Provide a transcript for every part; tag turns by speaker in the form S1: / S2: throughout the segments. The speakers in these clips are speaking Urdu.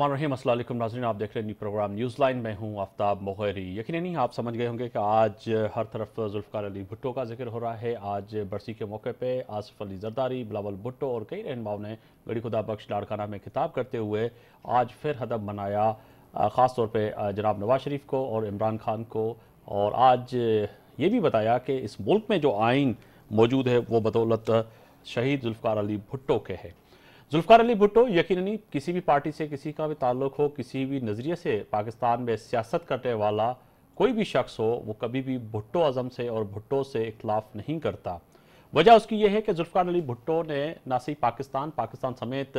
S1: الرحمن الرحیم السلام علیکم ناظرین، آپ دیکھ رہے ہیں پروگرام نیوز لائن۔ میں ہوں آفتاب مغیری یقینی نہیں آپ سمجھ گئے ہوں گے کہ آج ہر طرف ذوالفقار علی بھٹو کا ذکر ہو رہا ہے۔ آج برسی کے موقع پہ آصف علی زرداری بلاول بھٹو اور کئی رہنماؤں نے گڑی خدا بخش لاڑکانہ میں خطاب کرتے ہوئے آج پھر ہدف بنایا خاص طور پہ جناب نواز شریف کو اور عمران خان کو۔ اور آج یہ بھی بتایا کہ اس ملک میں جو آئین موجود ہے، وہ بدولت شہید ذوالفقار علی بھٹو کے ہے۔ ذوالفقار علی بھٹو یقینی کسی بھی پارٹی سے، کسی کا بھی تعلق ہو، کسی بھی نظریے سے پاکستان میں سیاست کرنے والا کوئی بھی شخص ہو، وہ کبھی بھی بھٹو عظم سے اور بھٹو سے اختلاف نہیں کرتا۔ وجہ اس کی یہ ہے کہ ذوالفقار علی بھٹو نے نہ صرف پاکستان پاکستان سمیت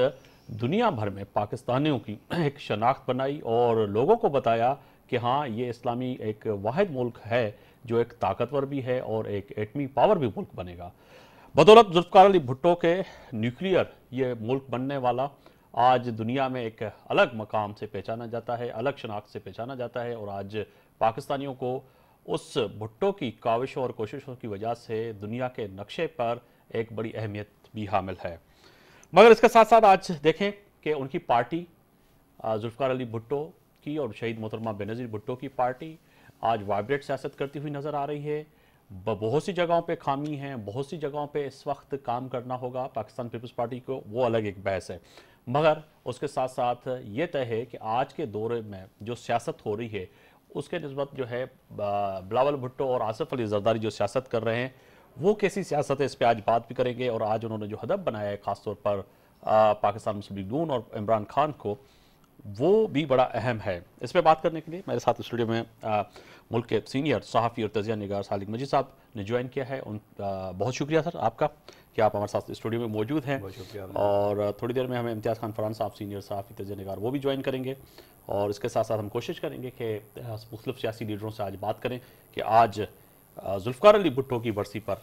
S1: دنیا بھر میں پاکستانیوں کی ایک شناخت بنائی اور لوگوں کو بتایا کہ ہاں یہ اسلامی ایک واحد ملک ہے جو ایک طاقتور بھی ہے اور ایک ایٹمی پاور بھی ملک بنے گا۔ بدولت ذوالفقار علی بھٹو کے نیوکلیئر یہ ملک بننے والا آج دنیا میں ایک الگ مقام سے پہچانا جاتا ہے، الگ شناخت سے پہچانا جاتا ہے اور آج پاکستانیوں کو اس بھٹو کی کاوشوں اور کوششوں کی وجہ سے دنیا کے نقشے پر ایک بڑی اہمیت بھی حامل ہے۔ مگر اس کے ساتھ ساتھ آج دیکھیں کہ ان کی پارٹی ذوالفقار علی بھٹو کی اور شہید محترمہ بینظیر بھٹو کی پارٹی آج وائبریٹ سیاست کرتی ہوئی نظر آ رہی ہے۔ بہت سی جگہوں پہ خامی ہیں، بہت سی جگہوں پہ اس وقت کام کرنا ہوگا، پاکستان پیپلز پارٹی کو وہ الگ ایک بحث ہے۔ مگر اس کے ساتھ ساتھ یہ طے ہے کہ آج کے دور میں جو سیاست ہو رہی ہے، اس کے نسبت جو ہے بلاول بھٹو اور آصف علی زرداری جو سیاست کر رہے ہیں، وہ کیسی سیاست ہے؟ اس پہ آج بات بھی کریں گے اور آج انہوں نے جو ہدف بنایا ہے، خاص طور پر پاکستان مسلم لیگ نون اور عمران خان کو وہ بھی بڑا اہم ہے۔ اس پہ بات کرنے کے لیے میرے ساتھ اسٹوڈیو میں ملک کے سینئر صحافی اور تجزیہ نگار سالک مجید صاحب نے جوائن کیا ہے۔ ان بہت شکریہ سر آپ کا کہ آپ ہمارے ساتھ اسٹوڈیو میں موجود ہیں۔ اور تھوڑی دیر میں ہمیں امتیاز خان فران صاحب سینئر صحافی تجزیہ نگار وہ بھی جوائن کریں گے۔ اور اس کے ساتھ ساتھ ہم کوشش کریں گے کہ مختلف سیاسی لیڈروں سے آج بات کریں کہ آج ذوالفقار علی بھٹو کی برسی پر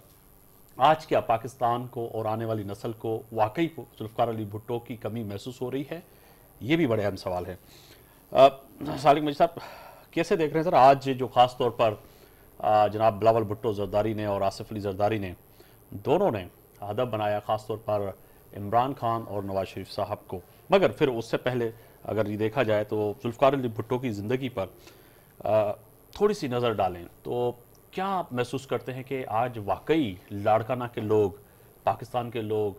S1: آج کیا پاکستان کو اور آنے والی نسل کو واقعی ذوالفقار علی بھٹو کی کمی محسوس ہو رہی ہے۔ یہ بھی بڑے اہم سوال ہے سالک مجید صاحب، کیسے دیکھ رہے ہیں سر؟ آج جو خاص طور پر جناب بلاول بھٹو زرداری نے اور آصف علی زرداری نے دونوں نے ہدف بنایا خاص طور پر عمران خان اور نواز شریف صاحب کو۔ مگر پھر اس سے پہلے اگر یہ دیکھا جائے تو ذوالفقار علی بھٹو کی زندگی پر تھوڑی سی نظر ڈالیں تو کیا آپ محسوس کرتے ہیں کہ آج واقعی لاڑکانہ کے لوگ، پاکستان کے لوگ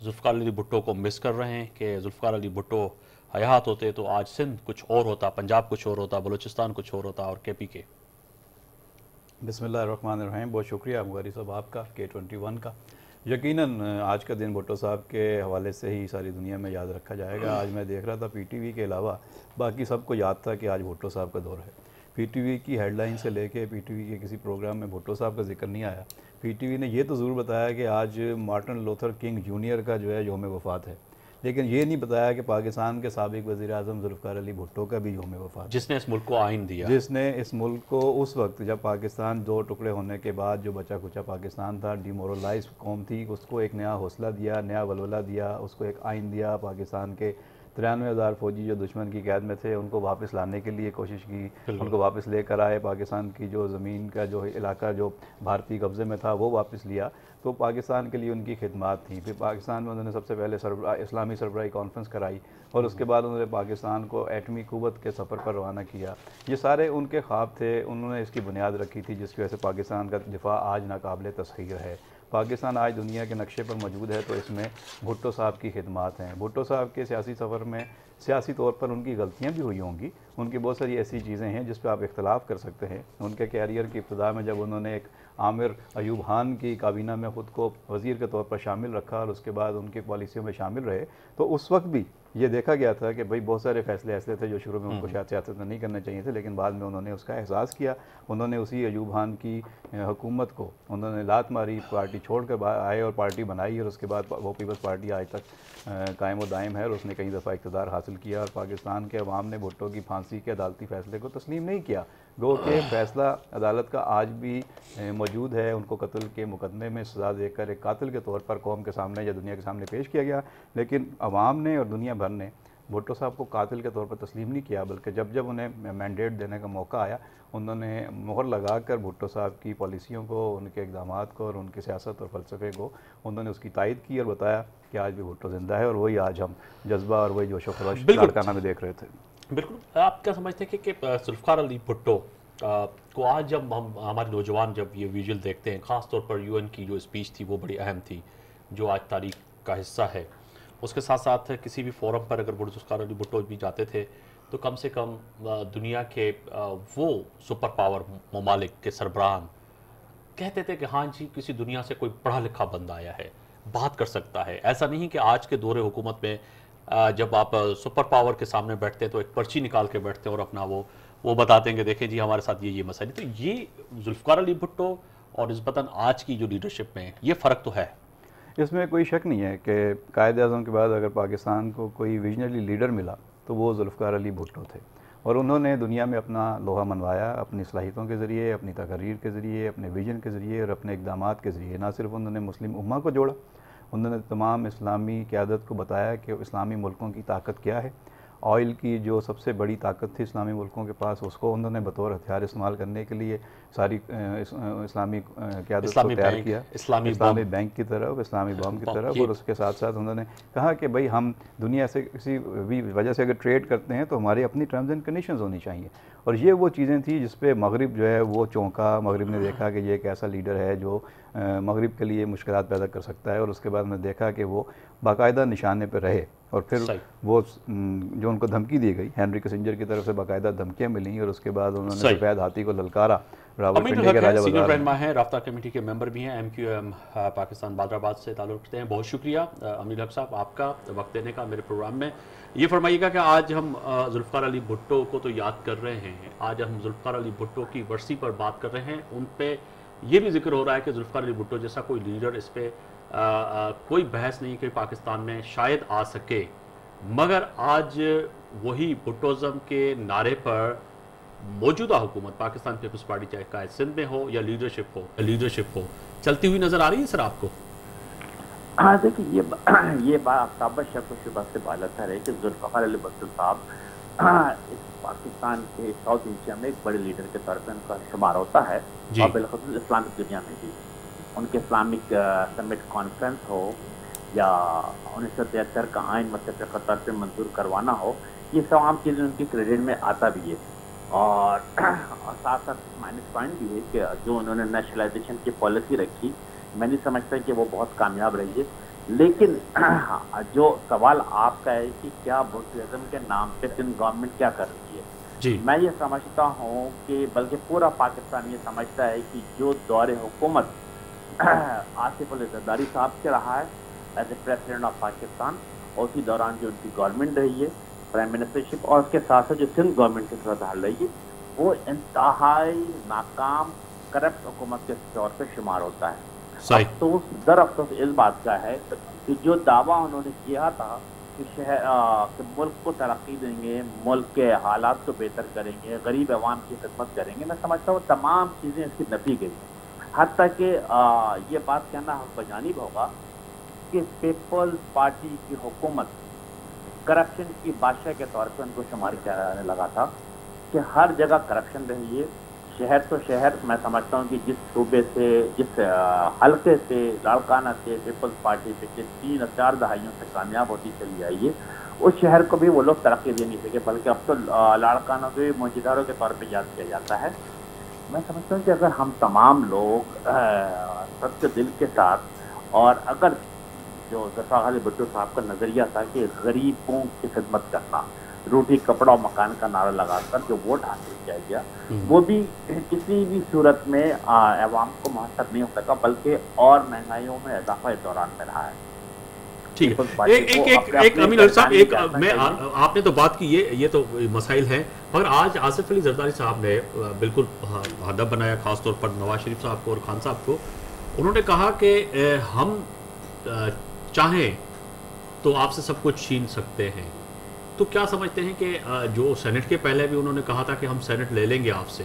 S1: ذوالفقار علی بھٹو کو مس کر رہے ہیں کہ ذوالفقار علی بھٹو حیات ہوتے تو آج سندھ کچھ اور ہوتا، پنجاب کچھ اور ہوتا، بلوچستان کچھ اور ہوتا، اور کے پی کے؟
S2: بسم اللہ الرحمن الرحیم، بہت شکریہ مغری صاحب آپ کا کے ٹونٹی ون کا۔ یقیناً آج کا دن بھٹو صاحب کے حوالے سے ہی ساری دنیا میں یاد رکھا جائے گا۔ آج میں دیکھ رہا تھا پی ٹی وی کے علاوہ، باقی سب کو یاد تھا کہ آج بھٹو صاحب کا دور ہے۔ پی ٹی وی کی ہیڈ لائن سے لے کے پی ٹی وی کے کسی پروگرام میں بھٹو صاحب کا ذکر نہیں آیا۔ پی ٹی وی نے یہ تو ضرور بتایا کہ آج مارٹن لوتھر کنگ جونیئر کا جو ہے یوم وفات ہے۔ لیکن یہ نہیں بتایا کہ پاکستان کے سابق وزیر اعظم ذوالفقار علی بھٹو کا بھی یوم وفات
S1: جس نے اس ملک کو آئین دیا۔
S2: جس نے اس ملک کو اس وقت جب پاکستان دو ٹکڑے ہونے کے بعد جو بچا کچا پاکستان تھا ڈیمورلائز قوم تھی اس کو ایک نیا حوصلہ دیا نیا ولولہ دیا اس کو ایک آئین دیا پاکستان کے ترانوے ہزار فوجی جو دشمن کی قید میں تھے ان کو واپس لانے کے لیے کوشش کی ان کو واپس لے کر آئے پاکستان کی جو زمین کا جو علاقہ جو بھارتی قبضے میں تھا وہ واپس لیا۔ تو پاکستان کے لیے ان کی خدمات تھیں۔ پھر پاکستان میں انہوں نے سب سے پہلے سربراہ اسلامی سربراہی کانفرنس کرائی اور اس کے بعد انہوں نے پاکستان کو ایٹمی قوت کے سفر پر روانہ کیا۔ یہ سارے ان کے خواب تھے، انہوں نے اس کی بنیاد رکھی تھی جس کی وجہ سے پاکستان کا دفاع آج ناقابل تسخیر ہے۔ پاکستان آج دنیا کے نقشے پر موجود ہے تو اس میں بھٹو صاحب کی خدمات ہیں۔ بھٹو صاحب کے سیاسی سفر میں سیاسی طور پر ان کی غلطیاں بھی ہوئی ہوں گی۔ ان کی بہت ساری ایسی چیزیں ہیں جس پہ آپ اختلاف کر سکتے ہیں۔ ان کے کیریئر کی ابتدا میں جب انہوں نے ایک عامر ایوب خان کی کابینہ میں خود کو وزیر کے طور پر شامل رکھا اور اس کے بعد ان کی پالیسیوں میں شامل رہے، تو اس وقت بھی یہ دیکھا گیا تھا کہ بھئی بہت سارے فیصلے ایسے تھے جو شروع میں ان کو شاید سیاست میں نہیں کرنے چاہیے تھے لیکن بعد میں انہوں نے اس کا احساس کیا۔ انہوں نے اسی ایوب خان کی حکومت کو انہوں نے لات ماری پارٹی چھوڑ کر آئے اور پارٹی بنائی اور اس کے بعد وہ پیپلز پارٹی آج تک قائم و دائم ہے اور اس نے کئی دفعہ اقتدار حاصل کیا اور پاکستان کے عوام نے بھٹو کی پھانسی کے عدالتی فیصلے کو تسلیم نہیں کیا۔ گو کہ فیصلہ عدالت کا آج بھی موجود ہے ان کو قتل کے مقدمے میں سزا دے کر ایک قاتل کے طور پر قوم کے سامنے یا دنیا کے سامنے پیش کیا گیا لیکن عوام نے اور دنیا بھر نے بھٹو صاحب کو قاتل کے طور پر تسلیم نہیں کیا بلکہ جب جب انہیں مینڈیٹ دینے کا موقع آیا انہوں نے مہر لگا کر بھٹو صاحب کی پالیسیوں کو ان کے اقدامات کو اور ان کی سیاست اور فلسفے کو انہوں نے اس کی تائید کی اور بتایا کہ آج بھی بھٹو زندہ ہے اور وہی آج ہم جذبہ اور وہی جوش و خروش لاڑکانہ میں دیکھ رہے تھے۔
S1: بالکل۔ آپ کیا سمجھتے ہیں کہ ذوالفقار علی بھٹو کو آج جب ہم ہمارے نوجوان جب یہ ویژول دیکھتے ہیں خاص طور پر یو این کی جو اسپیچ تھی وہ بڑی اہم تھی جو آج تاریخ کا حصہ ہے۔ اس کے ساتھ ساتھ کسی بھی فورم پر اگر ذوالفقار علی بھٹو بھی جاتے تھے، تو کم سے کم دنیا کے وہ سپر پاور ممالک کے سربراہان کہتے تھے کہ ہاں جی کسی دنیا سے کوئی پڑھا لکھا بندہ آیا ہے، بات کر سکتا ہے۔ ایسا نہیں کہ آج کے دور حکومت میں جب آپ سپر پاور کے سامنے بیٹھتے ہیں تو ایک پرچی نکال کے بیٹھتے ہیں اور اپنا وہ وہ بتاتے ہیں کہ دیکھیں جی ہمارے ساتھ یہ یہ مسئلہ تو یہ ذوالفقار علی بھٹو اور نسبتاً آج کی جو لیڈرشپ میں، یہ فرق تو ہے۔
S2: اس میں کوئی شک نہیں ہے کہ قائد اعظم کے بعد اگر پاکستان کو کوئی ویژنری لیڈر ملا تو وہ ذوالفقار علی بھٹو تھے۔ اور انہوں نے دنیا میں اپنا لوہا منوایا، اپنی صلاحیتوں کے ذریعے، اپنی تقریر کے ذریعے، اپنے ویژن کے ذریعے اور اپنے اقدامات کے ذریعے۔ نہ صرف انہوں نے مسلم امہ کو جوڑا، انہوں نے تمام اسلامی قیادت کو بتایا کہ اسلامی ملکوں کی طاقت کیا ہے۔ آئل کی جو سب سے بڑی طاقت تھی اسلامی ملکوں کے پاس اس کو انہوں نے بطور ہتھیار استعمال کرنے کے لیے ساری اسلامی قیادت کو تیار کیا۔ اسلامی بینک کی طرف اسلامی بام کی طرف اور اس کے ساتھ ساتھ انہوں نے کہا کہ بھائی ہم دنیا سے کسی بھی وجہ سے اگر ٹریڈ کرتے ہیں تو ہماری اپنی ٹرمز اینڈ کنڈیشنز ہونی چاہیے۔ اور یہ وہ چیزیں تھیں جس پہ مغرب جو ہے وہ چونکا مغرب نے دیکھا کہ یہ ایک ایسا لیڈر ہے جو مغرب کے لیے مشکلات پیدا کر سکتا ہے اور اس کے بعد میں دیکھا کہ وہ باقاعدہ نشانے پہ رہے اور پھر وہ جو ان کو دھمکی دی گئی ہینری کسنجر کی طرف سے باقاعدہ دھمکیاں ملیں اور اس کے بعد انہوں نے سفید ہاتھی کو للکارا
S1: سینئر رہنما ہیں رابطہ کمیٹی کے ممبر بھی ہیں M Q M Pakistan Bahadurabad سے تعلق رکھتے ہیں۔ بہت شکریہ امیر حق صاحب آپ کا وقت دینے کا میرے پروگرام میں۔ یہ فرمائیے گا کہ آج ہم ذوالفقار علی بھٹو کو تو یاد کر رہے ہیں، آج ہم ذوالفقار علی بھٹو کی ورسی پر بات کر رہے ہیں۔ ان پہ یہ بھی ذکر ہو رہا ہے کہ ذوالفقار علی بھٹو جیسا کوئی لیڈر اس پہ کوئی بحث نہیں کہ پاکستان میں شاید آ سکے۔ مگر آج وہی بھٹوزم کے نعرے پر موجودہ حکومت، پاکستان پیپلز پارٹی چاہے قائد سندھ میں ہو یا لیڈرشپ ہو لیڈرشپ ہو، چلتی ہوئی نظر آ رہی ہے سر آپ کو؟
S3: ہاں دیکھیں یہ یہ بات شک و شبہ سے بالا تھا رہے کہ ذوالفقار علی بھٹو صاحب اس پاکستان کے ساؤتھ ایشیا میں ایک بڑے لیڈر کے طور پر ان کا شمار ہوتا ہے جی۔ اور بالخصوص اسلامک دنیا میں بھی ان کے اسلامک سمٹ کانفرنس ہو یا انیس سو تہتر کا آئین متفقہ طور پہ منظور کروانا ہو یہ تمام چیزیں ان کی کریڈٹ میں آتا بھی ہے اور ساتھ ساتھ مائنس پوائنٹ بھی ہے کہ جو انہوں نے نیشنلائزیشن کی پالیسی رکھی میں نہیں سمجھتا کہ وہ بہت کامیاب رہی ہے۔ لیکن جو سوال آپ کا ہے کہ کیا بھوٹزم کے نام پہ سندھ گورنمنٹ کیا کر رہی ہے؟ جی۔ میں یہ سمجھتا ہوں کہ بلکہ پورا پاکستان یہ سمجھتا ہے کہ جو دور حکومت آصف الزرداری صاحب سے رہا ہے as a president of Pakistan اور اسی دوران جو ان کی گورنمنٹ رہی ہے پرائم منسٹرشپ اور اس کے ساتھ ساتھ جو سندھ گورنمنٹ کی صورت حال رہی ہے وہ انتہائی ناکام کرپٹ حکومت کے طور پہ شمار ہوتا ہے۔ افسوس در افسوس اس بات کا ہے کہ جو دعویٰ انہوں نے کیا تھا کہ شہر کہ ملک کو ترقی دیں گے، ملک کے حالات کو بہتر کریں گے، غریب عوام کی خدمت کریں گے، میں سمجھتا ہوں تمام چیزیں اس کی نفی گئی حتیٰ کہ یہ بات کہنا ہم بجانب ہوگا کہ پیپلز پارٹی کی حکومت کرپشن کی بادشاہ کے طور پہ ان کو شمار کیا جانے لگا تھا کہ ہر جگہ کرپشن رہی ہے۔ شہر تو شہر، میں سمجھتا ہوں کہ جس صوبے سے، جس حلقے سے لاڑکانہ سے پیپلز پارٹی پچھلے تین چار دہائیوں سے کامیاب ہوتی چلی آئی ہے، اس شہر کو بھی وہ لوگ ترقی دے نہیں سکے، بلکہ اب تو لاڑکانوں کے موجوداروں کے طور پہ یاد کیا جاتا ہے۔ میں سمجھتا ہوں کہ اگر ہم تمام لوگ سب کے دل کے ساتھ، اور اگر جو علی بٹو صاحب کا نظریہ تھا کہ غریبوں کی خدمت کرنا روٹی کپڑا مکان کا نعرہ لگا کر جو ووٹ حاصل کیا گیا وہ بھی کسی بھی صورت میں عوام کو محسر نہیں ہو سکا بلکہ اور مہنگائیوں میں اضافہ اس دوران میں رہا ہے۔
S1: آپ نے تو بات کی یہ تو مسائل ہیں مگر آج آصف علی زرداری صاحب نے بالکل ہدف بنایا خاص طور پر نواز شریف صاحب کو اور خان صاحب کو۔ انہوں نے کہا کہ ہم چاہیں تو آپ سے سب کچھ چھین سکتے ہیں۔ تو کیا سمجھتے ہیں کہ جو سینٹ کے پہلے بھی انہوں نے کہا تھا کہ ہم سینٹ لے لیں گے آپ سے،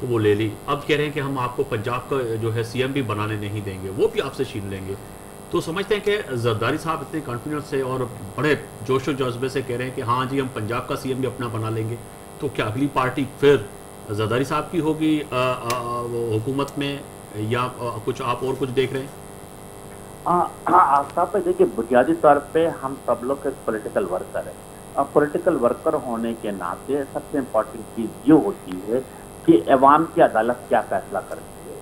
S1: تو وہ لے لی۔ اب کہہ رہے ہیں کہ ہم آپ کو پنجاب کا جو ہے سی ایم بھی بنانے نہیں دیں گے، وہ بھی آپ سے چھین لیں گے۔ تو سمجھتے ہیں کہ زرداری صاحب اتنے کانفیڈنس سے اور بڑے جوش و جذبے سے کہہ رہے ہیں کہ ہاں جی ہم پنجاب کا سی ایم بھی اپنا بنا لیں گے۔ تو کیا اگلی پارٹی پھر زرداری صاحب کی ہوگی حکومت میں یا کچھ آپ اور کچھ دیکھ رہے
S3: ہیں؟ ہاں، آفتاب پہ دیکھیے، بنیادی طور پہ ہم سب لوگ ایک پولیٹیکل ورکر ہیں۔ پولیٹیکل ورکر ہونے کے ناطے سب سے امپورٹنٹ چیز یہ ہوتی ہے کہ عوام کی عدالت کیا فیصلہ کرتی ہے۔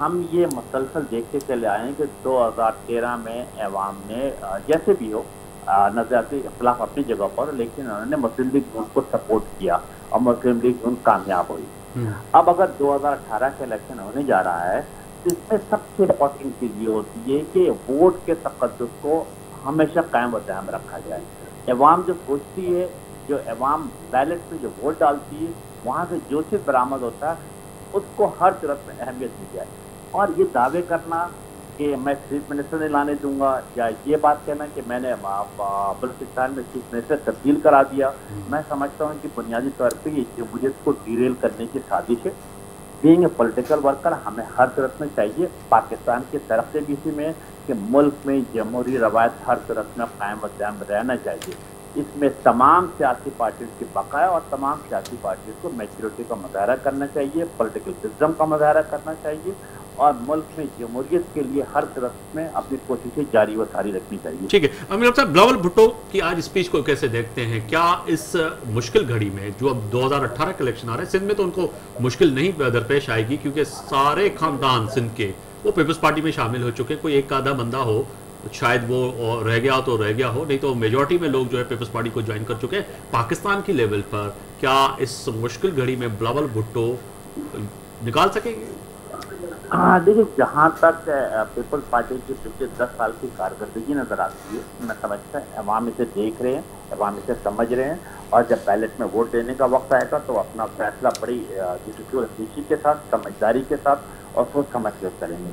S3: ہم یہ مسلسل دیکھتے چلے آئے ہیں کہ دو ہزار تیرہ میں عوام نے جیسے بھی ہو نظریاتی اختلاف اپنی جگہ پر لیکن انہوں نے مسلم لیگ ان کو سپورٹ کیا اور مسلم لیگ ان کامیاب ہوئی۔ اب اگر دو ہزار اٹھارہ کے الیکشن ہونے جا رہا ہے تو اس میں سب سے امپورٹنٹ چیز یہ ہوتی ہے کہ ووٹ کے تقدس کو ہمیشہ قائم و دائم رکھا جائے۔ عوام جو سوچتی ہے جو عوام بیلٹ پہ جو ووٹ ڈالتی ہے وہاں سے جو چیز برآمد ہوتا ہے اس کو ہر طرف میں اہمیت دی جائے۔ اور یہ دعوے کرنا کہ میں چیف منسٹر نہیں لانے دوں گا یا یہ بات کہنا کہ میں نے بلوچستان میں چیف منسٹر تبدیل کرا دیا۔ میں سمجھتا ہوں کہ بنیادی طور پہ یہ جمہوریت کو ڈیریل کرنے کی سازش ہے۔ بینگ اے پولیٹیکل ورکر ہمیں ہر طرف میں چاہیے۔ پاکستان کی طرف سے بھی اسی میں۔ کہ ملک میں جمہوری روایت ہر طرف میں قائم و دائم رہنا چاہیے اس میں تمام سیاسی پارٹیز کی بقا ہے اور تمام سیاسی پارٹیز کو میچورٹی کا مظاہرہ کرنا چاہیے پولیٹیکل سزم کا مظاہرہ کرنا چاہیے اور ملک
S1: میں جمہوریت کے لیے ہر طرف میں اپنی کوششیں جاری و ساری رکھنی چاہیے۔ ٹھیک ہے، امیر صاحب بلاول بھٹو کی آج اسپیچ کو کیسے دیکھتے ہیں؟ کیا اس مشکل گھڑی میں جو اب دو ہزار اٹھارہ کا الیکشن آ رہا ہے سندھ میں تو ان کو مشکل نہیں درپیش آئے گی کیونکہ سارے خاندان سندھ کے وہ پیپلز پارٹی میں شامل ہو چکے کوئی ایک آدھا بندہ ہو، شاید وہ رہ گیا تو رہ گیا ہو، نہیں تو میجورٹی میں لوگ جو ہے پیپلز پارٹی
S3: کو جوائن کر چکے ہیں۔ پاکستان کی لیول پر کیا اس مشکل گھڑی میں بلاول بھٹو نکال سکیں گے ہاں دیکھیے جہاں تک پیپل پارٹی کی پچھلے دس سال کی کارکردگی نظر آتی ہے، میں سمجھتا ہوں، عوام اسے دیکھ رہے ہیں، عوام اسے سمجھ رہے ہیں، اور جب بیلٹ میں ووٹ دینے کا وقت آئے گا، تو اپنا فیصلہ بڑی اندیشی کے ساتھ، سمجھداری کے ساتھ، اور سوچ سمجھ کے کریں گے۔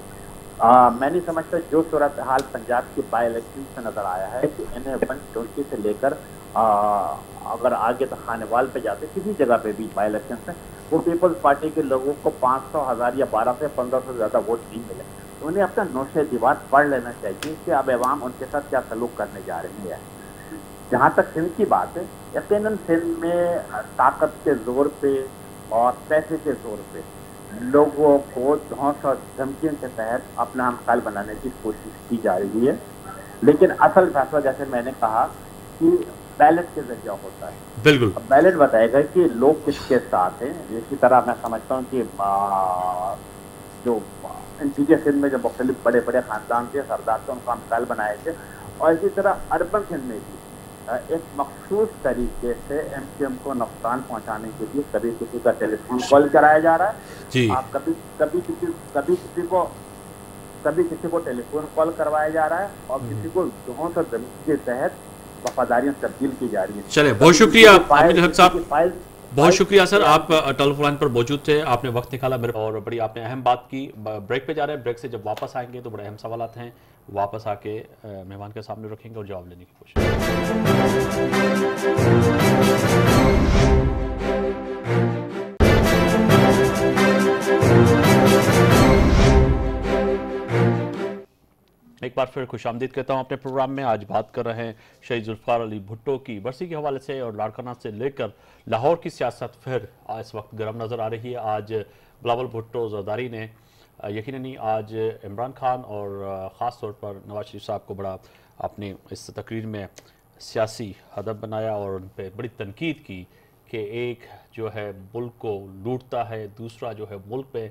S3: میں نہیں سمجھتا جو صورتحال پنجاب کی بائی الیکشن سے نظر آیا ہے کہ انہیں ون ٹوینٹی سے لے کر اگر آگے تو خانوال پہ جاتے، کسی جگہ پہ بھی بائی الیکشن سے وہ پیپلز پارٹی کے لوگوں کو پانچ سو ہزار یا بارہ سے پندرہ سو زیادہ ووٹ نہیں ملے۔ تو انہیں اپنا نوش دیوار پڑھ لینا چاہیے کہ اب عوام ان کے ساتھ کیا سلوک کرنے جا رہے ہیں جہاں تک سندھ کی بات ہے، یقیناً سندھ میں طاقت کے زور پہ اور پیسے کے زور پہ لوگوں کو دھوس اور دھمکیوں کے تحت
S1: اپنا
S3: ہم کل بنانے کی کوشش کی جا رہی ہے۔ لیکن اصل فیصلہ جیسے میں نے کہا کہ بیلٹ کے ذریعہ ہوتا ہے۔ بالکل۔ بیلٹ بتائے گا کہ لوگ کس کے ساتھ ہیں۔ اسی طرح میں سمجھتا ہوں کہ جو انٹیریئر سندھ میں جو مختلف بڑے بڑے خاندان تھے سردار تھے ان کا مثال بنائے تھے۔ اور اسی
S1: طرح
S3: اربن سندھ میں بھی ایک مخصوص طریقے سے ایم کیو ایم کو نقصان پہنچانے کے لیے کبھی کسی کا ٹیلیفون کال کرایا جا رہا ہے۔ جی۔ آپ کبھی کبھی کسی
S1: کبھی کسی کو کبھی کسی کو ٹیلی فون کال کروایا جا رہا ہے اور کسی کو جہوں سے زمین کے تحت وفاداریاں تبدیل کی جا رہی ہیں۔ چلے بہت شکریہ حق صاحب۔ بہت شکریہ سر آپ ٹیلی لائن پر موجود تھے آپ نے وقت نکالا اور بڑی آپ نے اہم بات کی۔ بریک پہ جا رہے ہیں بریک سے جب واپس آئیں گے تو بڑے اہم سوالات ہیں۔ واپس آ کے مہمان کے سامنے رکھیں گے اور جواب لینے کی کوشش۔ ایک بار پھر خوش آمدید کہتا ہوں، اپنے پروگرام میں آج بات کر رہے ہیں شہید ذوالفقار علی بھٹو کی برسی کے حوالے سے اور لارکانہ سے لے کر لاہور کی سیاست پھر اس وقت گرم نظر آ رہی ہے۔ آج بلاول بھٹو زرداری نے، یقیناً آج عمران خان اور خاص طور پر نواز شریف صاحب کو بڑا اپنی اس تقریر میں سیاسی حدب بنایا اور ان پہ بڑی تنقید کی کہ ایک جو ہے ملک کو لوٹتا ہے، دوسرا جو ہے ملک پہ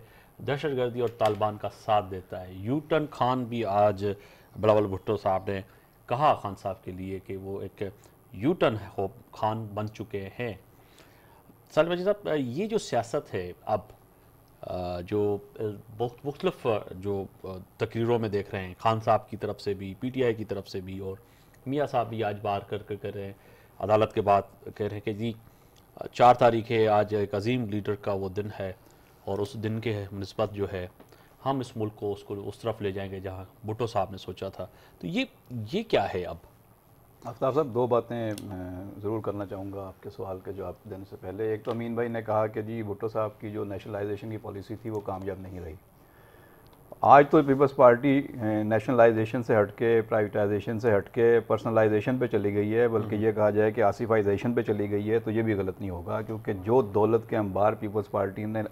S1: دہشت گردی اور طالبان کا ساتھ دیتا ہے۔ یوٹن خان بھی آج بلاول بھٹو صاحب نے کہا خان صاحب کے لیے کہ وہ ایک یوٹن خان بن چکے ہیں۔ سلم مجید صاحب، یہ جو سیاست ہے اب جو مختلف، جو تقریروں میں دیکھ رہے ہیں، خان صاحب کی طرف سے بھی، پی ٹی آئی کی طرف سے بھی، اور میاں صاحب بھی آج بار کر کے کر رہے ہیں، عدالت کے بعد کہہ رہے ہیں کہ جی چار تاریخ ہے، آج ایک عظیم لیڈر کا
S2: وہ دن ہے۔ اور اس دن کے نسبت جو ہے، ہم اس ملک کو اس کو اس طرف لے جائیں گے جہاں بھٹو صاحب نے سوچا تھا۔ تو یہ یہ کیا ہے اب؟ آفتاب صاحب، دو باتیں ضرور کرنا چاہوں گا آپ کے سوال کے جواب دینے سے پہلے۔ ایک تو امین بھائی نے کہا کہ جی بھٹو صاحب کی جو نیشنلائزیشن کی پالیسی تھی وہ کامیاب نہیں رہی۔ آج تو پیپلز پارٹی نیشنلائزیشن سے ہٹ کے پرائیویٹائزیشن سے ہٹ کے پرسنلائزیشن پہ چلی گئی ہے۔ بلکہ یہ کہا جائے کہ آصفائزیشن پہ چلی گئی ہے تو یہ بھی غلط نہیں ہوگا۔ کیونکہ جو دولت کے انبار پیپلز پارٹی نے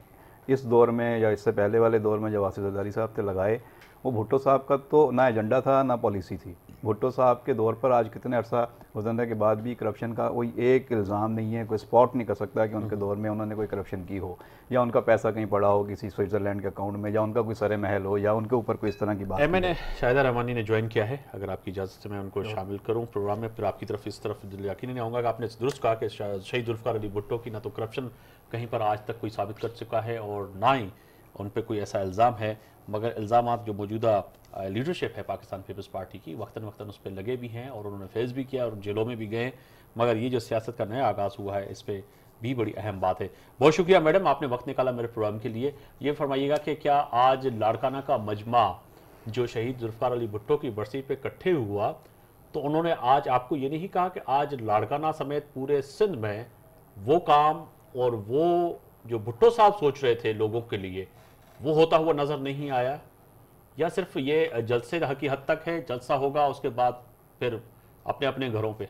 S2: اس دور میں یا اس سے پہلے والے دور میں جب آصف زرداری صاحب تھے لگائے، وہ بھٹو صاحب کا تو نہ ایجنڈا تھا، نہ پالیسی تھی۔ بھٹو صاحب کے دور پر آج کتنے عرصہ گزرنے کے بعد بھی کرپشن کا کوئی ایک الزام نہیں ہے کوئی سپورٹ نہیں کر سکتا کہ ان کے دور میں انہوں نے کوئی کرپشن کی ہو۔ یا ان کا پیسہ کہیں پڑا ہو کسی سوئٹزرلینڈ کے اکاؤنٹ میں یا ان کا کوئی سر محل ہو یا ان کے اوپر کوئی اس طرح کی بات
S1: M N A Shahida Rahmani نے جوائن کیا ہے۔ اگر آپ کی اجازت سے میں ان کو شامل کروں پروگرام میں پھر آپ کی طرف اس طرف یقینی نہیں آؤں گا کہ آپ نے درست کہا کہ شہید ذوالفقار علی بھٹو کی نہ تو کرپشن کہیں پر آج تک کوئی ثابت کر چکا ہے اور نہ ہی ان پہ کوئی ایسا الزام ہے، مگر الزامات جو موجودہ لیڈرشپ ہے پاکستان پیپلز پارٹی کی، وقتاً وقتاً اس پہ لگے بھی ہیں اور انہوں نے فیس بھی کیا اور جیلوں میں بھی گئے مگر یہ جو سیاست کا نیا آغاز ہوا ہے، اس پہ بھی بڑی اہم بات ہے۔ بہت شکریہ میڈم، آپ نے وقت نکالا میرے پروگرام کے لیے۔ یہ فرمائیے گا کہ کیا آج لاڑکانہ کا مجمع جو شہید ذوالفقار علی بھٹو کی برسی پہ کٹھے ہوا، تو انہوں نے آج آپ کو یہ نہیں کہا کہ آج لاڑکانہ سمیت پورے سندھ میں وہ کام اور وہ جو بھٹو صاحب سوچ رہے تھے لوگوں کے لیے، وہ ہوتا ہوا نظر نہیں آیا۔ یا صرف یہ جلسے کی حد تک ہے جلسہ ہوگا، اس کے بعد پھر اپنے اپنے گھروں پہ۔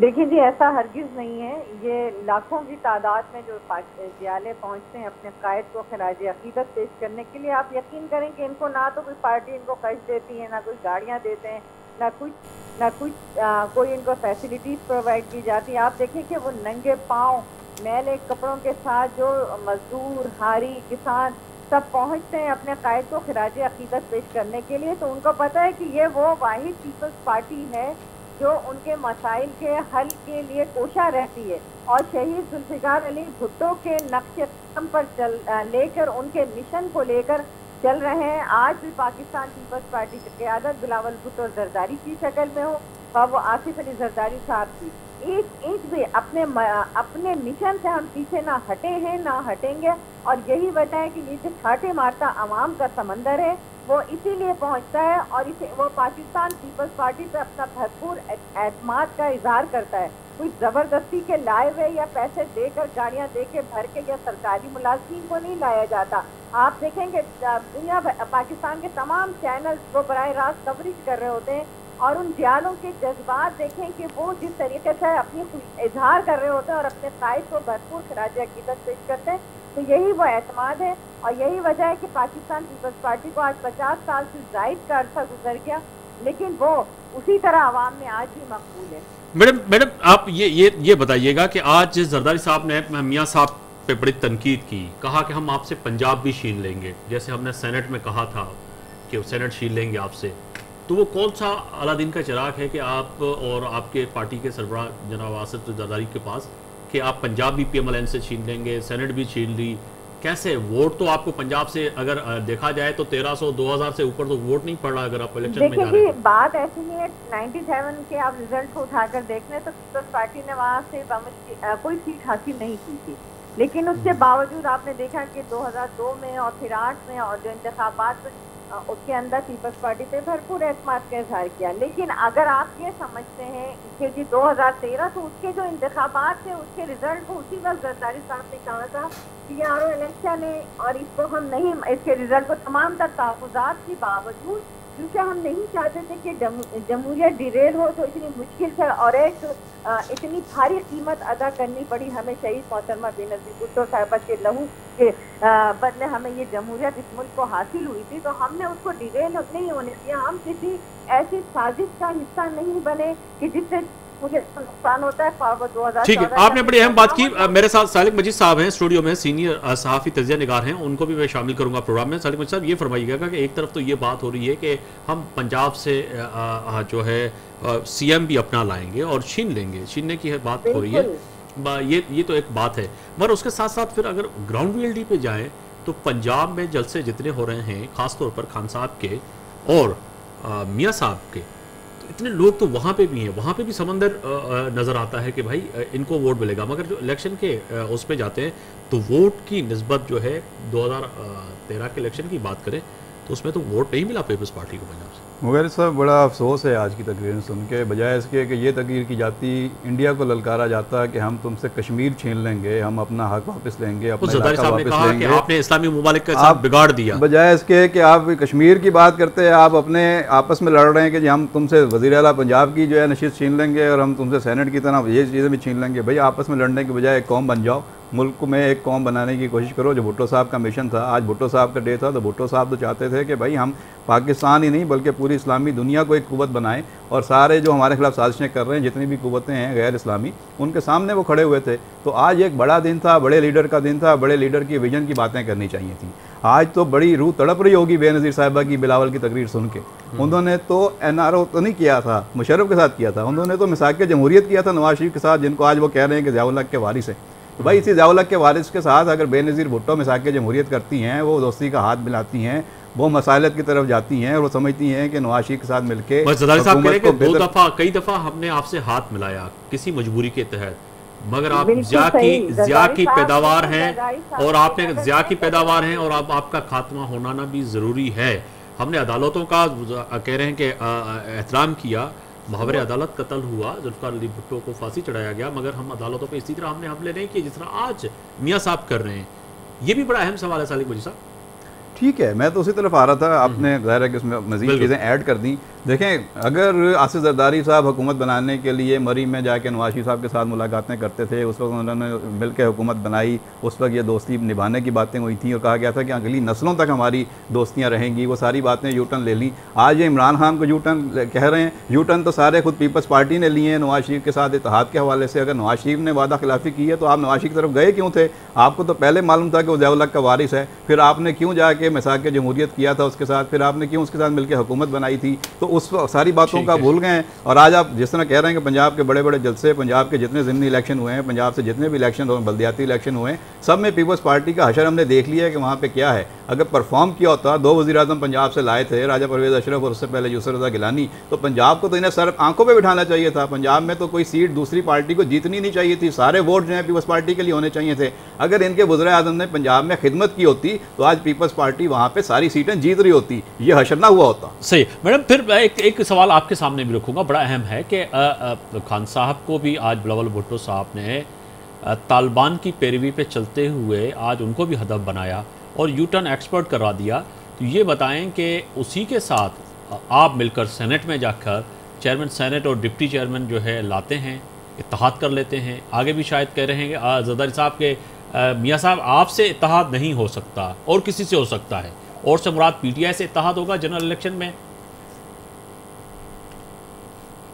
S4: دیکھیں جی ایسا ہرگز نہیں ہے۔ یہ لاکھوں کی تعداد میں جو جیالے پہنچتے ہیں اپنے قائد کو خراج عقیدت پیش کرنے کے لیے، آپ یقین کریں کہ ان کو نہ تو کوئی پارٹی ان کو خرچ دیتی ہے، نہ کوئی گاڑیاں دیتے ہیں، نہ کچھ نہ کچھ کوئی ان کو فیسلٹیز پرووائڈ کی جاتی ہے۔ آپ دیکھیں کہ وہ ننگے پاؤں میلے کپڑوں کے ساتھ جو مزدور، ہاری، کسان سب پہنچتے ہیں اپنے قائد کو خراج عقیدت پیش کرنے کے لیے، تو ان کو پتہ ہے کہ یہ وہ واحد پیپلز پارٹی ہے جو ان کے مسائل کے حل کے لیے کوشاں رہتی ہے۔ اور شہید ذوالفقار علی بھٹو کے نقش قدم پر چل لے کر ان کے مشن کو لے کر چل رہے ہیں۔ آج بھی پاکستان پیپلز پارٹی کی قیادت بلاول بھٹو زرداری کی شکل میں ہو اور وہ آصف علی زرداری صاحب کی۔ ایک ایک بھی اپنے اپنے مشن سے ہم پیچھے نہ ہٹے ہیں، نہ ہٹیں گے۔ اور یہی وجہ ہے کہ یہ جو چھاٹے مارتا عوام کا سمندر ہے، وہ اسی لیے پہنچتا ہے اور اسے وہ پاکستان پیپلز پارٹی پہ اپنا بھرپور اعتماد کا اظہار کرتا ہے۔ کوئی زبردستی کے لائے ہوئے یا پیسے دے کر گاڑیاں دے کے بھر کے یا سرکاری ملازمین کو نہیں لایا جاتا۔ آپ دیکھیں گے، دنیا پاکستان کے تمام چینلز وہ براہ راست کوریج کر رہے ہوتے ہیں۔ اور ان دیالوں کے جذبات دیکھیں کہ وہ جس طریقے سے اپنی اظہار کر رہے ہوتے ہیں اور اپنے قائد کو بھرپور خراج عقیدت پیش کرتے ہیں، تو یہی وہ اعتماد ہے۔ اور یہی وجہ ہے کہ پاکستان پیپلز پارٹی کو آج پچاس سال سے زائد کا عرصہ گزر گیا، لیکن وہ اسی طرح عوام میں آج بھی مقبول ہے۔
S1: میڈم میڈم، آپ یہ یہ بتائیے گا کہ آج زرداری صاحب نے میاں صاحب پہ بڑی تنقید کی، کہا کہ ہم آپ سے پنجاب بھی چھین لیں گے۔ جیسے ہم نے سینٹ میں کہا تھا کہ سینٹ چھین لیں گے آپ سے۔ تو وہ کون سا اعلیٰ دن کا چراغ ہے کہ آپ اور آپ کے پارٹی کے سربراہ جناب آصف زرداری کے پاس کہ آپ پنجاب بھی پی ایم ایل این سے چھین لیں گے سینٹ بھی چھین لی؟ کیسے ووٹ تو آپ کو پنجاب سے اگر دیکھا جائے تو تیرہ سو دو ہزار سے اوپر تو ووٹ نہیں پڑ رہا اگر آپ الیکشن میں جا رہے
S4: ہیں۔ بات ایسی ہے نائنٹی سیون کے آپ ریزلٹ کو اٹھا کر دیکھ لیں تو پیپلز پارٹی نے وہاں سے کوئی سیٹ حاصل نہیں کی تھی۔ لیکن اس کے باوجود آپ نے دیکھا کہ دو ہزار دو میں اور پھر آٹھ میں اور جو انتخابات اس کے اندر پیپلز پارٹی پہ بھرپور اعتماد کا اظہار کیا۔ لیکن اگر آپ یہ سمجھتے ہیں کہ جی دو ہزار تیرہ تو اس کے جو انتخابات تھے، اس کے ریزلٹ کو اسی وقت زرداری صاحب نے کہا تھا۔ کہ آر او الیکشن ہے اور اس کو ہم نہیں، اس کے ریزلٹ کو تمام تر تحفظات کے باوجود کیونکہ ہم نہیں چاہتے تھے کہ جمہوریت ڈیریل ہو، تو اتنی مشکل سے اور ایک اتنی بھاری قیمت ادا کرنی پڑی ہمیں شہید محترمہ بے نظیر بھٹو صاحبہ کے لہو کے بدلے ہمیں یہ جمہوریت اس ملک کو حاصل ہوئی تھی، تو ہم نے اس کو ڈیریل نہیں ہونے دیا۔ ہم کسی ایسی سازش کا حصہ نہیں بنے کہ جس سے
S1: ٹھیک ہے آپ نے بڑی اہم بات کی۔ میرے ساتھ سالک مجید صاحب ہیں اسٹوڈیو میں سینئر صحافی تجزیہ نگار ہیں۔ ان کو بھی میں شامل کروں گا پروگرام میں۔ سالک مجید صاحب یہ فرمائیے گا کہ ایک طرف تو یہ بات ہو رہی ہے کہ ہم پنجاب سے جو ہے سی ایم بھی اپنا لائیں گے اور چھین لیں گے۔ چھیننے کی بات ہو رہی ہے۔ یہ تو ایک بات ہے۔ مگر اس کے ساتھ ساتھ پھر اگر گراؤنڈ ریئلٹی پہ جائیں تو پنجاب میں جلسے جتنے ہو رہے ہیں خاص طور پر خان صاحب کے اور میاں صاحب کے اتنے لوگ تو وہاں پہ بھی ہیں، وہاں پہ بھی سمندر نظر آتا ہے کہ بھائی ان کو ووٹ ملے گا۔ مگر جو الیکشن کے اس پہ جاتے ہیں، تو ووٹ کی نسبت جو ہے، دو ہزار تیرہ کے الیکشن کی بات کریں، تو اس میں تو ووٹ نہیں ملا پیپلز پارٹی کو پنجاب سے۔
S2: مغیر صاحب بڑا افسوس ہے آج کی تقریر سن کے بجائے اس کے کہ یہ تقریر کی جاتی انڈیا کو للکارا جاتا کہ ہم تم سے کشمیر چھین لیں گے ہم اپنا حق واپس لیں گے اپنا علاقہ واپس لیں گے۔
S1: آپ نے اسلامی ممالک کے ساتھ بگاڑ دیا۔
S2: بجائے اس کے کہ آپ کشمیر کی بات کرتے ہیں آپ اپنے آپس میں لڑ رہے ہیں کہ جی ہم تم سے وزیر اعلیٰ پنجاب کی جو ہے نشست چھین لیں گے اور ہم تم سے سینٹ کی طرح یہ چیزیں بھی چھین لیں گے۔ بھائی آپس میں لڑنے کے بجائے ایک قوم بن جاؤ۔ ملک میں ایک قوم بنانے کی کوشش کرو۔ جو بھٹو صاحب کا مشن تھا آج بھٹو صاحب کا ڈے تھا تو بھٹو صاحب تو چاہتے تھے کہ بھائی ہم پاکستان ہی نہیں بلکہ پوری اسلامی دنیا کو ایک قوت بنائیں اور سارے جو ہمارے خلاف سازشیں کر رہے ہیں جتنی بھی قوتیں ہیں غیر اسلامی ان کے سامنے وہ کھڑے ہوئے تھے۔ تو آج ایک بڑا دن تھا بڑے لیڈر کا دن تھا بڑے لیڈر کی ویژن کی باتیں کرنی چاہیے تھیں۔ آج تو بڑی روح تڑپ رہی ہوگی بے نظیر صاحبہ کی بلاول کی تقریر سن کے۔ انہوں نے تو این آر او تو نہیں کیا تھا مشرف کے ساتھ کیا تھا۔ انہوں نے تو مساق جمہوریت کیا تھا نواز شریف کے ساتھ جن کو آج وہ کہہ رہے ہیں کہ ضیاء اللہ کے وارث ہیں۔ تو بھائی اسی ضیاء کے وارث کے ساتھ اگر بے نظیر بھٹو مساق جمہوریت کرتی ہیں وہ دوستی کا ہاتھ ملاتی ہیں وہ مسائلت کی طرف جاتی ہیں اور وہ سمجھتی ہیں کہ نواز شریف کے ساتھ مل کے
S1: حکومت کو دو دفعہ کئی دفعہ ہم نے آپ سے ہاتھ ملایا کسی مجبوری کے تحت مگر آپ زیا کی پیداوار ہیں اور آپ نے زیا کی پیداوار ہیں اور اب آپ کا خاتمہ ہونانا بھی ضروری ہے۔ ہم نے عدالتوں کا کہہ رہے ہیں کہ احترام کیا۔ محاور عدالت قتل ہوا، ذوالفقار علی بھٹو کو پھانسی چڑھایا گیا، مگر ہم عدالتوں پہ اسی طرح ہم نے حملے نہیں کیے جس طرح آج میاں صاحب کر رہے ہیں۔ یہ بھی بڑا اہم سوال ہے سالک مجھے صاحب۔
S2: ٹھیک ہے میں تو اسی طرف آ رہا تھا۔ آپ نے ظاہر ہے کہ اس میں مزید چیزیں ایڈ کر دیں۔ دیکھیں اگر آصف زرداری صاحب حکومت بنانے کے لیے مری میں جا کے نواز شریف صاحب کے ساتھ ملاقاتیں کرتے تھے اس وقت انہوں نے مل کے حکومت بنائی اس وقت یہ دوستی نبھانے کی باتیں ہوئی تھیں اور کہا گیا تھا کہ اگلی نسلوں تک ہماری دوستیاں رہیں گی۔ وہ ساری باتیں یو ٹرن لے لیں۔ آج یہ عمران خان کو یو ٹرن کہہ رہے ہیں۔ یو ٹرن تو سارے خود پیپلز پارٹی نے لیے ہیں۔ نواز شریف کے ساتھ اتحاد کے حوالے سے اگر نواز شریف نے وعدہ خلافی کی ہے تو آپ نواز شریف کی طرف گئے کیوں تھے؟ آپ کو تو پہلے معلوم تھا کہ وہ ضیاء کا وارث ہے۔ پھر آپ نے کیوں جا کے مساق جمہوریت کیا تھا اس کے ساتھ پھر آپ نے کیوں اس کے ساتھ مل کے حکومت بنائی تھی؟ تو اس ساری باتوں کا بھول گئے ہیں۔ اور آج آپ جس طرح کہہ رہے ہیں کہ پنجاب کے بڑے بڑے جلسے پنجاب کے جتنے ضمنی الیکشن ہوئے ہیں پنجاب سے جتنے بھی الیکشن ہوئے ہیں بلدیاتی الیکشن ہوئے ہیں سب میں پیپلز پارٹی کا حشر ہم نے دیکھ لیا ہے کہ وہاں پہ کیا ہے۔ اگر پرفارم کیا ہوتا دو وزیر اعظم پنجاب سے لائے تھے راجہ پرویز اشرف اور اس سے پہلے یوسر رضا گلانی تو پنجاب کو تو انہیں سر آنکھوں پہ بٹھانا چاہیے تھا۔ پنجاب میں تو کوئی سیٹ دوسری پارٹی کو جیتنی نہیں چاہیے تھی۔ سارے ووٹ جو ہیں پیپلز پارٹی کے لیے ہونے چاہیے تھے۔ اگر ان کے وزیر اعظم نے پنجاب میں خدمت کی ہوتی تو آج پیپلز پارٹی پارٹی وہاں پہ ساری سیٹیں جیت رہی ہوتی، یہ حشر نہ ہوا ہوتا۔
S1: صحیح۔ میڈم، پھر ایک سوال آپ کے سامنے بھی رکھوں گا، بڑا اہم ہے کہ خان صاحب کو بھی آج بلاول بھٹو صاحب نے طالبان کی پیروی پہ چلتے ہوئے آج ان کو بھی ہدف بنایا اور یو ٹرن ایکسپرٹ کروا دیا۔ تو یہ بتائیں کہ اسی کے ساتھ آپ مل کر سینٹ میں جا کر چیئرمین سینٹ اور ڈپٹی چیئرمین جو ہے لاتے ہیں، اتحاد کر لیتے ہیں۔ آگے بھی شاید کہہ رہے ہیں کہ زرداری صاحب کے میاں صاحب آپ سے اتحاد نہیں ہو سکتا اور کسی سے ہو سکتا ہے۔ اور سے مراد پی ٹی آئی سے اتحاد ہوگا جنرل الیکشن میں؟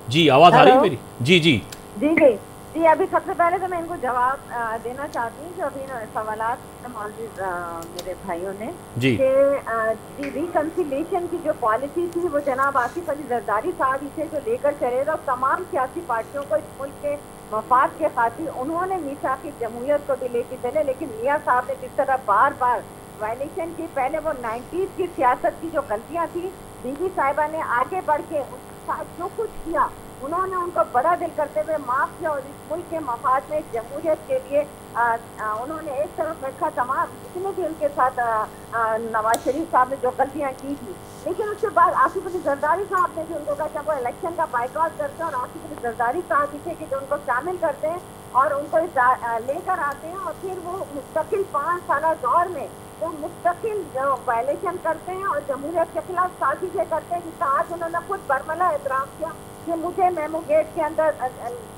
S1: جی آواز آ رہی ہے میری؟ جی جی۔
S4: جی جی۔ جی ابھی سب سے پہلے تو میں ان کو جواب دینا چاہتی ہوں جو ابھی سوالات میرے بھائیوں نے۔
S1: جی۔
S4: کہ ریکنسیلیشن کی جو پالیسی تھی وہ جناب آصف علی زرداری صاحب اسے جو لے کر چلے گا تمام سیاسی پارٹیوں کو اس ملک کے مفاد کے خاطر انہوں نے میسا کی جمہوریت کو بھی لے کے چلے لیکن میاں صاحب نے جس طرح بار بار وائلیشن کی، پہلے وہ نائنٹیز کی سیاست کی جو غلطیاں تھی بی بی صاحبہ نے آگے بڑھ کے ساتھ جو کچھ کیا، انہوں نے ان کو بڑا دل کرتے ہوئے معاف کیا اور اس ملک کے مفاد میں جمہوریت کے لیے انہوں نے ایک طرف رکھا تمام جتنے بھی ان کے ساتھ نواز شریف صاحب نے جو غلطیاں کی تھی لیکن اس کے بعد آصف علی زرداری صاحب نے بھی ان کو کہا کہ وہ الیکشن کا بائیکاٹ کرتے ہیں اور آصف علی زرداری صاحب تھے کہ جو ان کو شامل کرتے ہیں اور ان کو لے کر آتے ہیں اور پھر وہ مستقل پانچ سالہ دور میں وہ مستقل وائلیشن کرتے ہیں اور جمہوریت کے خلاف سازشیں کرتے ہیں جس کا آج انہوں نے خود برملا احترام کیا کہ مجھے میمو گیٹ کے اندر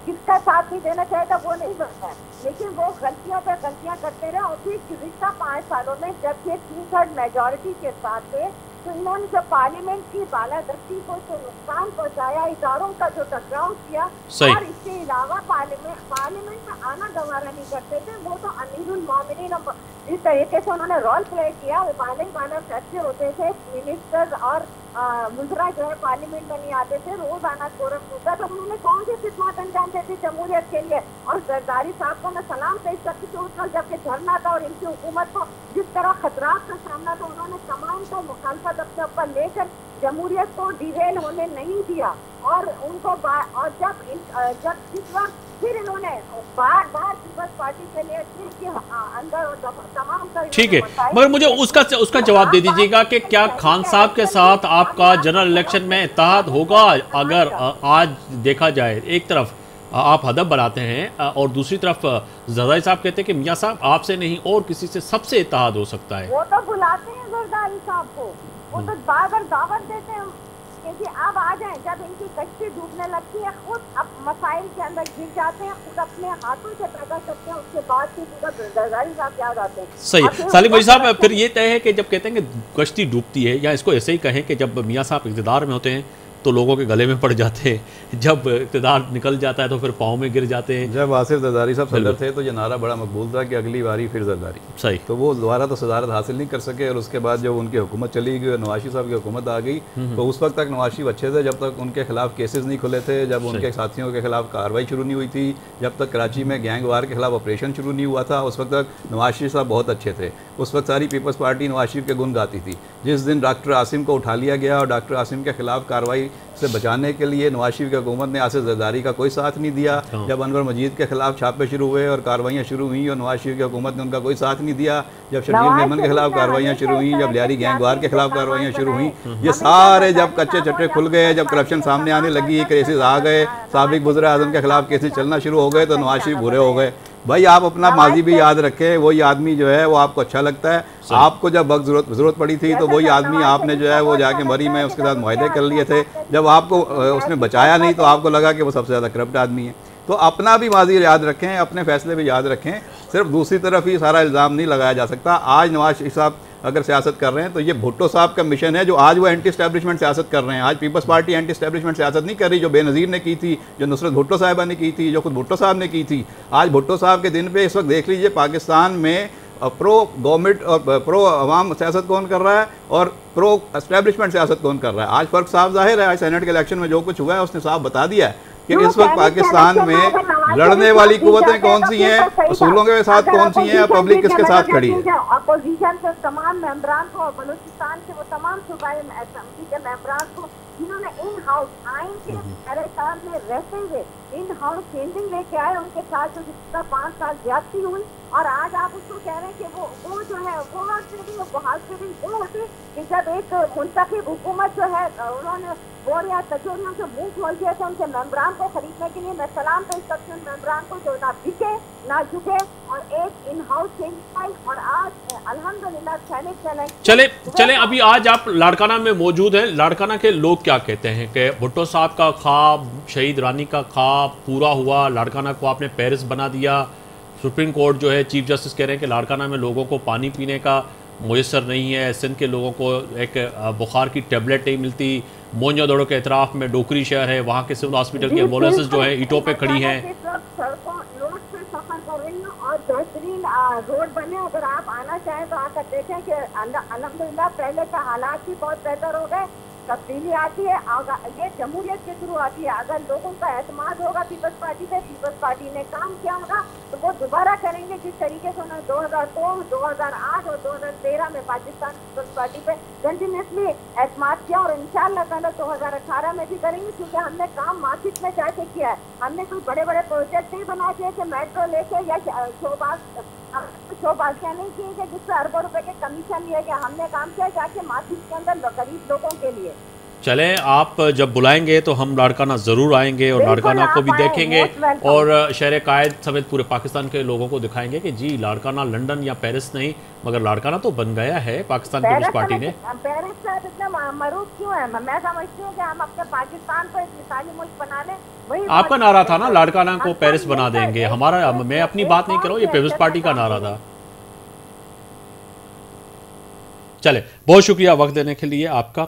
S4: کس کا ساتھ نہیں دینا چاہے تھا وہ نہیں بنتا ہے۔ لیکن وہ غلطیوں پہ غلطیاں کرتے رہے اور پھر گزشتہ پانچ سالوں میں جب یہ تین تھرڈ میجورٹی کے ساتھ تھے تو انہوں نے جو پارلیمنٹ کی بالادستی کو جو نقصان پہنچایا اداروں کا جو ٹکراؤ کیا اور اس کے علاوہ پارلیمنٹ پارلیمنٹ میں آنا گوارا نہیں کرتے تھے وہ تو امیر المومنین جس طریقے سے انہوں نے رول پلے کیا وہ بالنگ بالا فیصلے ہوتے تھے منسٹر اور مزرا جو ہے پارلیمنٹ میں نہیں آتے تھے روز آنا کورم ہوتا تو انہوں نے کون سی خدمات انجام دیتی جمہوریت کے لیے؟ اور زرداری صاحب کو میں سلام پیش کرتی تھی، اس وقت جبکہ دھرنا تھا اور ان کی حکومت کو جس طرح خطرات کا سامنا تھا، انہوں نے تمام کو مخالفت اپنے اوپر لے کر جمہوریت کو ڈیویل ہونے نہیں دیا۔ اور ان کو اور جب جب جس وقت پھر انہوں نے بار بار پیپلز پارٹی کے لیے
S1: ٹھیک ہے مگر مجھے اس کا اس کا جواب دے دیجیے گا کہ کیا خان صاحب کے ساتھ آپ کا جنرل الیکشن میں اتحاد ہوگا؟ اگر آج دیکھا جائے ایک طرف آپ ہدف بناتے ہیں اور دوسری طرف زرداری صاحب کہتے ہیں کہ میاں صاحب آپ سے نہیں اور کسی سے سب سے اتحاد ہو سکتا ہے۔
S4: وہ تو بلاتے ہیں زرداری صاحب کو۔ وہ تو بار بار دعوت دیتے ہیں۔ کہ جی اب آ جائیں جب ان کی کشتی ڈوبنے لگتی ہے خود مسائل کے اندر گر جاتے ہیں خود اپنے ہاتھوں سے پیدا کرتے ہیں اس کے بعد پھر زرداری صاحب یاد آتے ہیں
S1: صحیح. سالم بھائی صاحب پھر یہ طے ہے کہ جب کہتے ہیں کہ کشتی ڈوبتی ہے یا اس کو ایسے ہی کہیں کہ جب میاں صاحب اقتدار میں ہوتے ہیں تو لوگوں کے گلے میں پڑ جاتے ہیں۔ جب اقتدار نکل جاتا ہے تو پھر پاؤں میں گر جاتے ہیں۔
S2: جب آصف زرداری صاحب صدر تھے تو یہ نعرہ بڑا مقبول تھا کہ اگلی باری پھر زرداری۔
S1: صحیح۔
S2: تو وہ دوبارہ تو صدارت حاصل نہیں کر سکے اور اس کے بعد جب ان کی حکومت چلی گئی اور نواشی صاحب کی حکومت آ گئی تو اس وقت تک نواشی اچھے تھے جب تک ان کے خلاف کیسز نہیں کھلے تھے جب ان کے ساتھیوں کے خلاف کارروائی شروع نہیں ہوئی تھی جب تک کراچی میں گینگ وار کے خلاف آپریشن شروع نہیں ہوا تھا اس وقت تک نواز شریف صاحب بہت اچھے تھے۔ اس وقت ساری پیپلز پارٹی نواز شریف کے گن گاتی تھی۔ جس دن ڈاکٹر عاصم کو اٹھا لیا گیا اور ڈاکٹر عاصم کے خلاف کارروائی سے بچانے کے لیے نواز شریف کی حکومت نے آصف زرداری کا کوئی ساتھ نہیں دیا
S1: ہاں۔
S2: جب انور مجید کے خلاف چھاپے شروع ہوئے اور کاروائیاں شروع ہوئیں اور نواز شریف کی حکومت نے ان کا کوئی ساتھ نہیں دیا جب شرجیل میمن کے خلاف کاروائیاں شروع ہوئیں جب لیاری گینگوار کے خلاف کاروائیاں شروع ہوئیں۔ یہ سارے جب کچے چٹے کھل گئے جب کرپشن سامنے آنے لگی کیسز آ گئے سابق گزرے اعظم کے خلاف کیسز چلنا شروع ہو گئے تو نواز شریف برے ہو گئے۔ بھائی آپ اپنا ماضی بھی یاد رکھیں وہی آدمی جو ہے وہ آپ کو اچھا لگتا ہے۔ آپ کو جب وقت ضرورت ضرورت پڑی تھی تو وہی آدمی آپ نے جو ہے وہ جا کے مری میں اس کے ساتھ معاہدے کر لیے تھے۔ جب آپ کو اس نے بچایا نہیں تو آپ کو لگا کہ وہ سب سے زیادہ کرپٹ آدمی ہے۔ تو اپنا بھی ماضی یاد رکھیں اپنے فیصلے بھی یاد رکھیں۔ صرف دوسری طرف ہی سارا الزام نہیں لگایا جا سکتا۔ آج نواز شریف صاحب اگر سیاست کر رہے ہیں تو یہ بھٹو صاحب کا مشن ہے جو آج وہ اینٹی اسٹیبلشمنٹ سیاست کر رہے ہیں۔ آج پیپلز پارٹی اینٹی اسٹیبلشمنٹ سیاست نہیں کر رہی جو بے نظیر نے کی تھی، جو نصرت بھٹو صاحبہ نے کی تھی، جو خود بھٹو صاحب نے کی تھی۔ آج بھٹو صاحب کے دن پہ اس وقت دیکھ لیجیے پاکستان میں پرو گورنمنٹ اور پرو عوام سیاست کون کر رہا ہے اور پرو اسٹیبلشمنٹ سیاست کون کر رہا ہے۔ آج فرق صاحب ظاہر ہے، آج سینٹ کے الیکشن میں جو کچھ ہوا ہے، اس نے صاحب بتا دیا ہے۔ کہ اس وقت پاکستان میں لڑنے والی قوتیں کون سی ہیں؟ اصولوں کے ساتھ کون سی ہیں؟ پبلک کس کے ساتھ کھڑی ہے؟
S4: اپوزیشن کے تمام ممبران کو اور بلوچستان کے وہ تمام صوبائی اسمبلی کے ممبران کو جنہوں نے ان ہاؤس آئین کے پریشان میں رہتے ہوئے ان ہاؤس چینجنگ لے کے آئے ان کے ساتھ جو جس کا پانچ سال زیادتی ہوئی اور آج آپ اس کو کہہ رہے ہیں کہ وہ وہ جو ہے وہ ہاؤس چینجنگ وہ ہاؤس چینجنگ وہ ہوتی کہ جب ایک منتخب حکومت جو ہے انہوں نے بوریا کچوریوں سے منہ کھول دیا تھا ان کے ممبران کو خریدنے کے لیے میں سلام کرتی ہوں۔ ممبران کو جو نہ بکے نہ جھکے اور ایک ان ہاؤس چینج آئی اور آج الحمدللہ سینٹ چلے۔
S1: چلے چلے ابھی آج آپ لاڑکانہ میں موجود ہیں۔ لاڑکانہ کے لوگ کیا کہتے ہیں کہ بھٹو صاحب کا خواب شہید رانی کا خواب پورا ہوا لاڑکانہ کو آپ نے پیرس بنا دیا۔ سپریم کورٹ جو ہے چیف جسٹس کہہ رہے ہیں کہ لاڑکانہ میں لوگوں کو پانی پینے کا میسر نہیں ہے۔ سندھ کے لوگوں کو ایک بخار کی ٹیبلٹ نہیں ملتی۔ مونجا دوڑوں کے اطراف میں ڈوکری شہر ہے وہاں کے سول ہاسپٹل کی ایمبولینسز جو ہیں ایٹوں پہ کھڑی ہیں۔
S4: اور بہترین روڈ بنے۔ اگر آپ آنا چاہیں تو آ کر دیکھیں کہ الحمدللہ پہلے کا حالات بھی بہت بہتر ہو گئے۔ تبدیلی آتی ہے یہ جمہوریت کے تھرو آتی ہے اگر لوگوں کا اعتماد ہوگا پیپلز پارٹی پہ پیپلز پارٹی نے کام کیا ہوگا تو وہ دوبارہ کریں گے جس طریقے سے انہوں نے دو ہزار دو دو ہزار آٹھ اور دو ہزار تیرہ میں پاکستان پیپلز پارٹی پہ کنٹینیوسلی اعتماد کیا اور ان شاء اللہ تعالیٰ دو ہزار اٹھارہ میں بھی کریں گے کیونکہ ہم نے کام مارکیٹ میں جا کے کیا ہے ہم نے کوئی بڑے بڑے پروجیکٹ نہیں بنا کے کہ میٹرو لے کے یا شوباز شوبازیاں نہیں کی کہ جس سے اربوں روپے کے کمیشن لیے گیا ہم نے کام کیا جا کے مارکیٹ کے اندر غریب لوگوں کے لیے۔
S1: چلیں آپ جب بلائیں گے تو ہم لاڑکانہ ضرور آئیں گے اور لاڑکانہ کو بھی دیکھیں گے اور شہر قائد سمیت پورے پاکستان کے لوگوں کو دکھائیں گے کہ جی لاڑکانہ لنڈن یا پیرس نہیں مگر لاڑکانہ تو بن گیا ہے پاکستان پیپلز پارٹی نے۔
S4: پیرس سے اتنا مروف کیوں ہے میں سمجھتی ہوں کہ ہم اپنے پاکستان کو ایک مثالی ملک بنا لیں
S1: آپ کا نعرہ تھا نا لاڑکانہ کو پیرس بنا دیں گے ہمارا میں اپنی بات نہیں کر رہا ہوں یہ پیپلز پارٹی کا نعرہ تھا۔ چلے، بہت شکریہ وقت دینے کے لیے آپ کا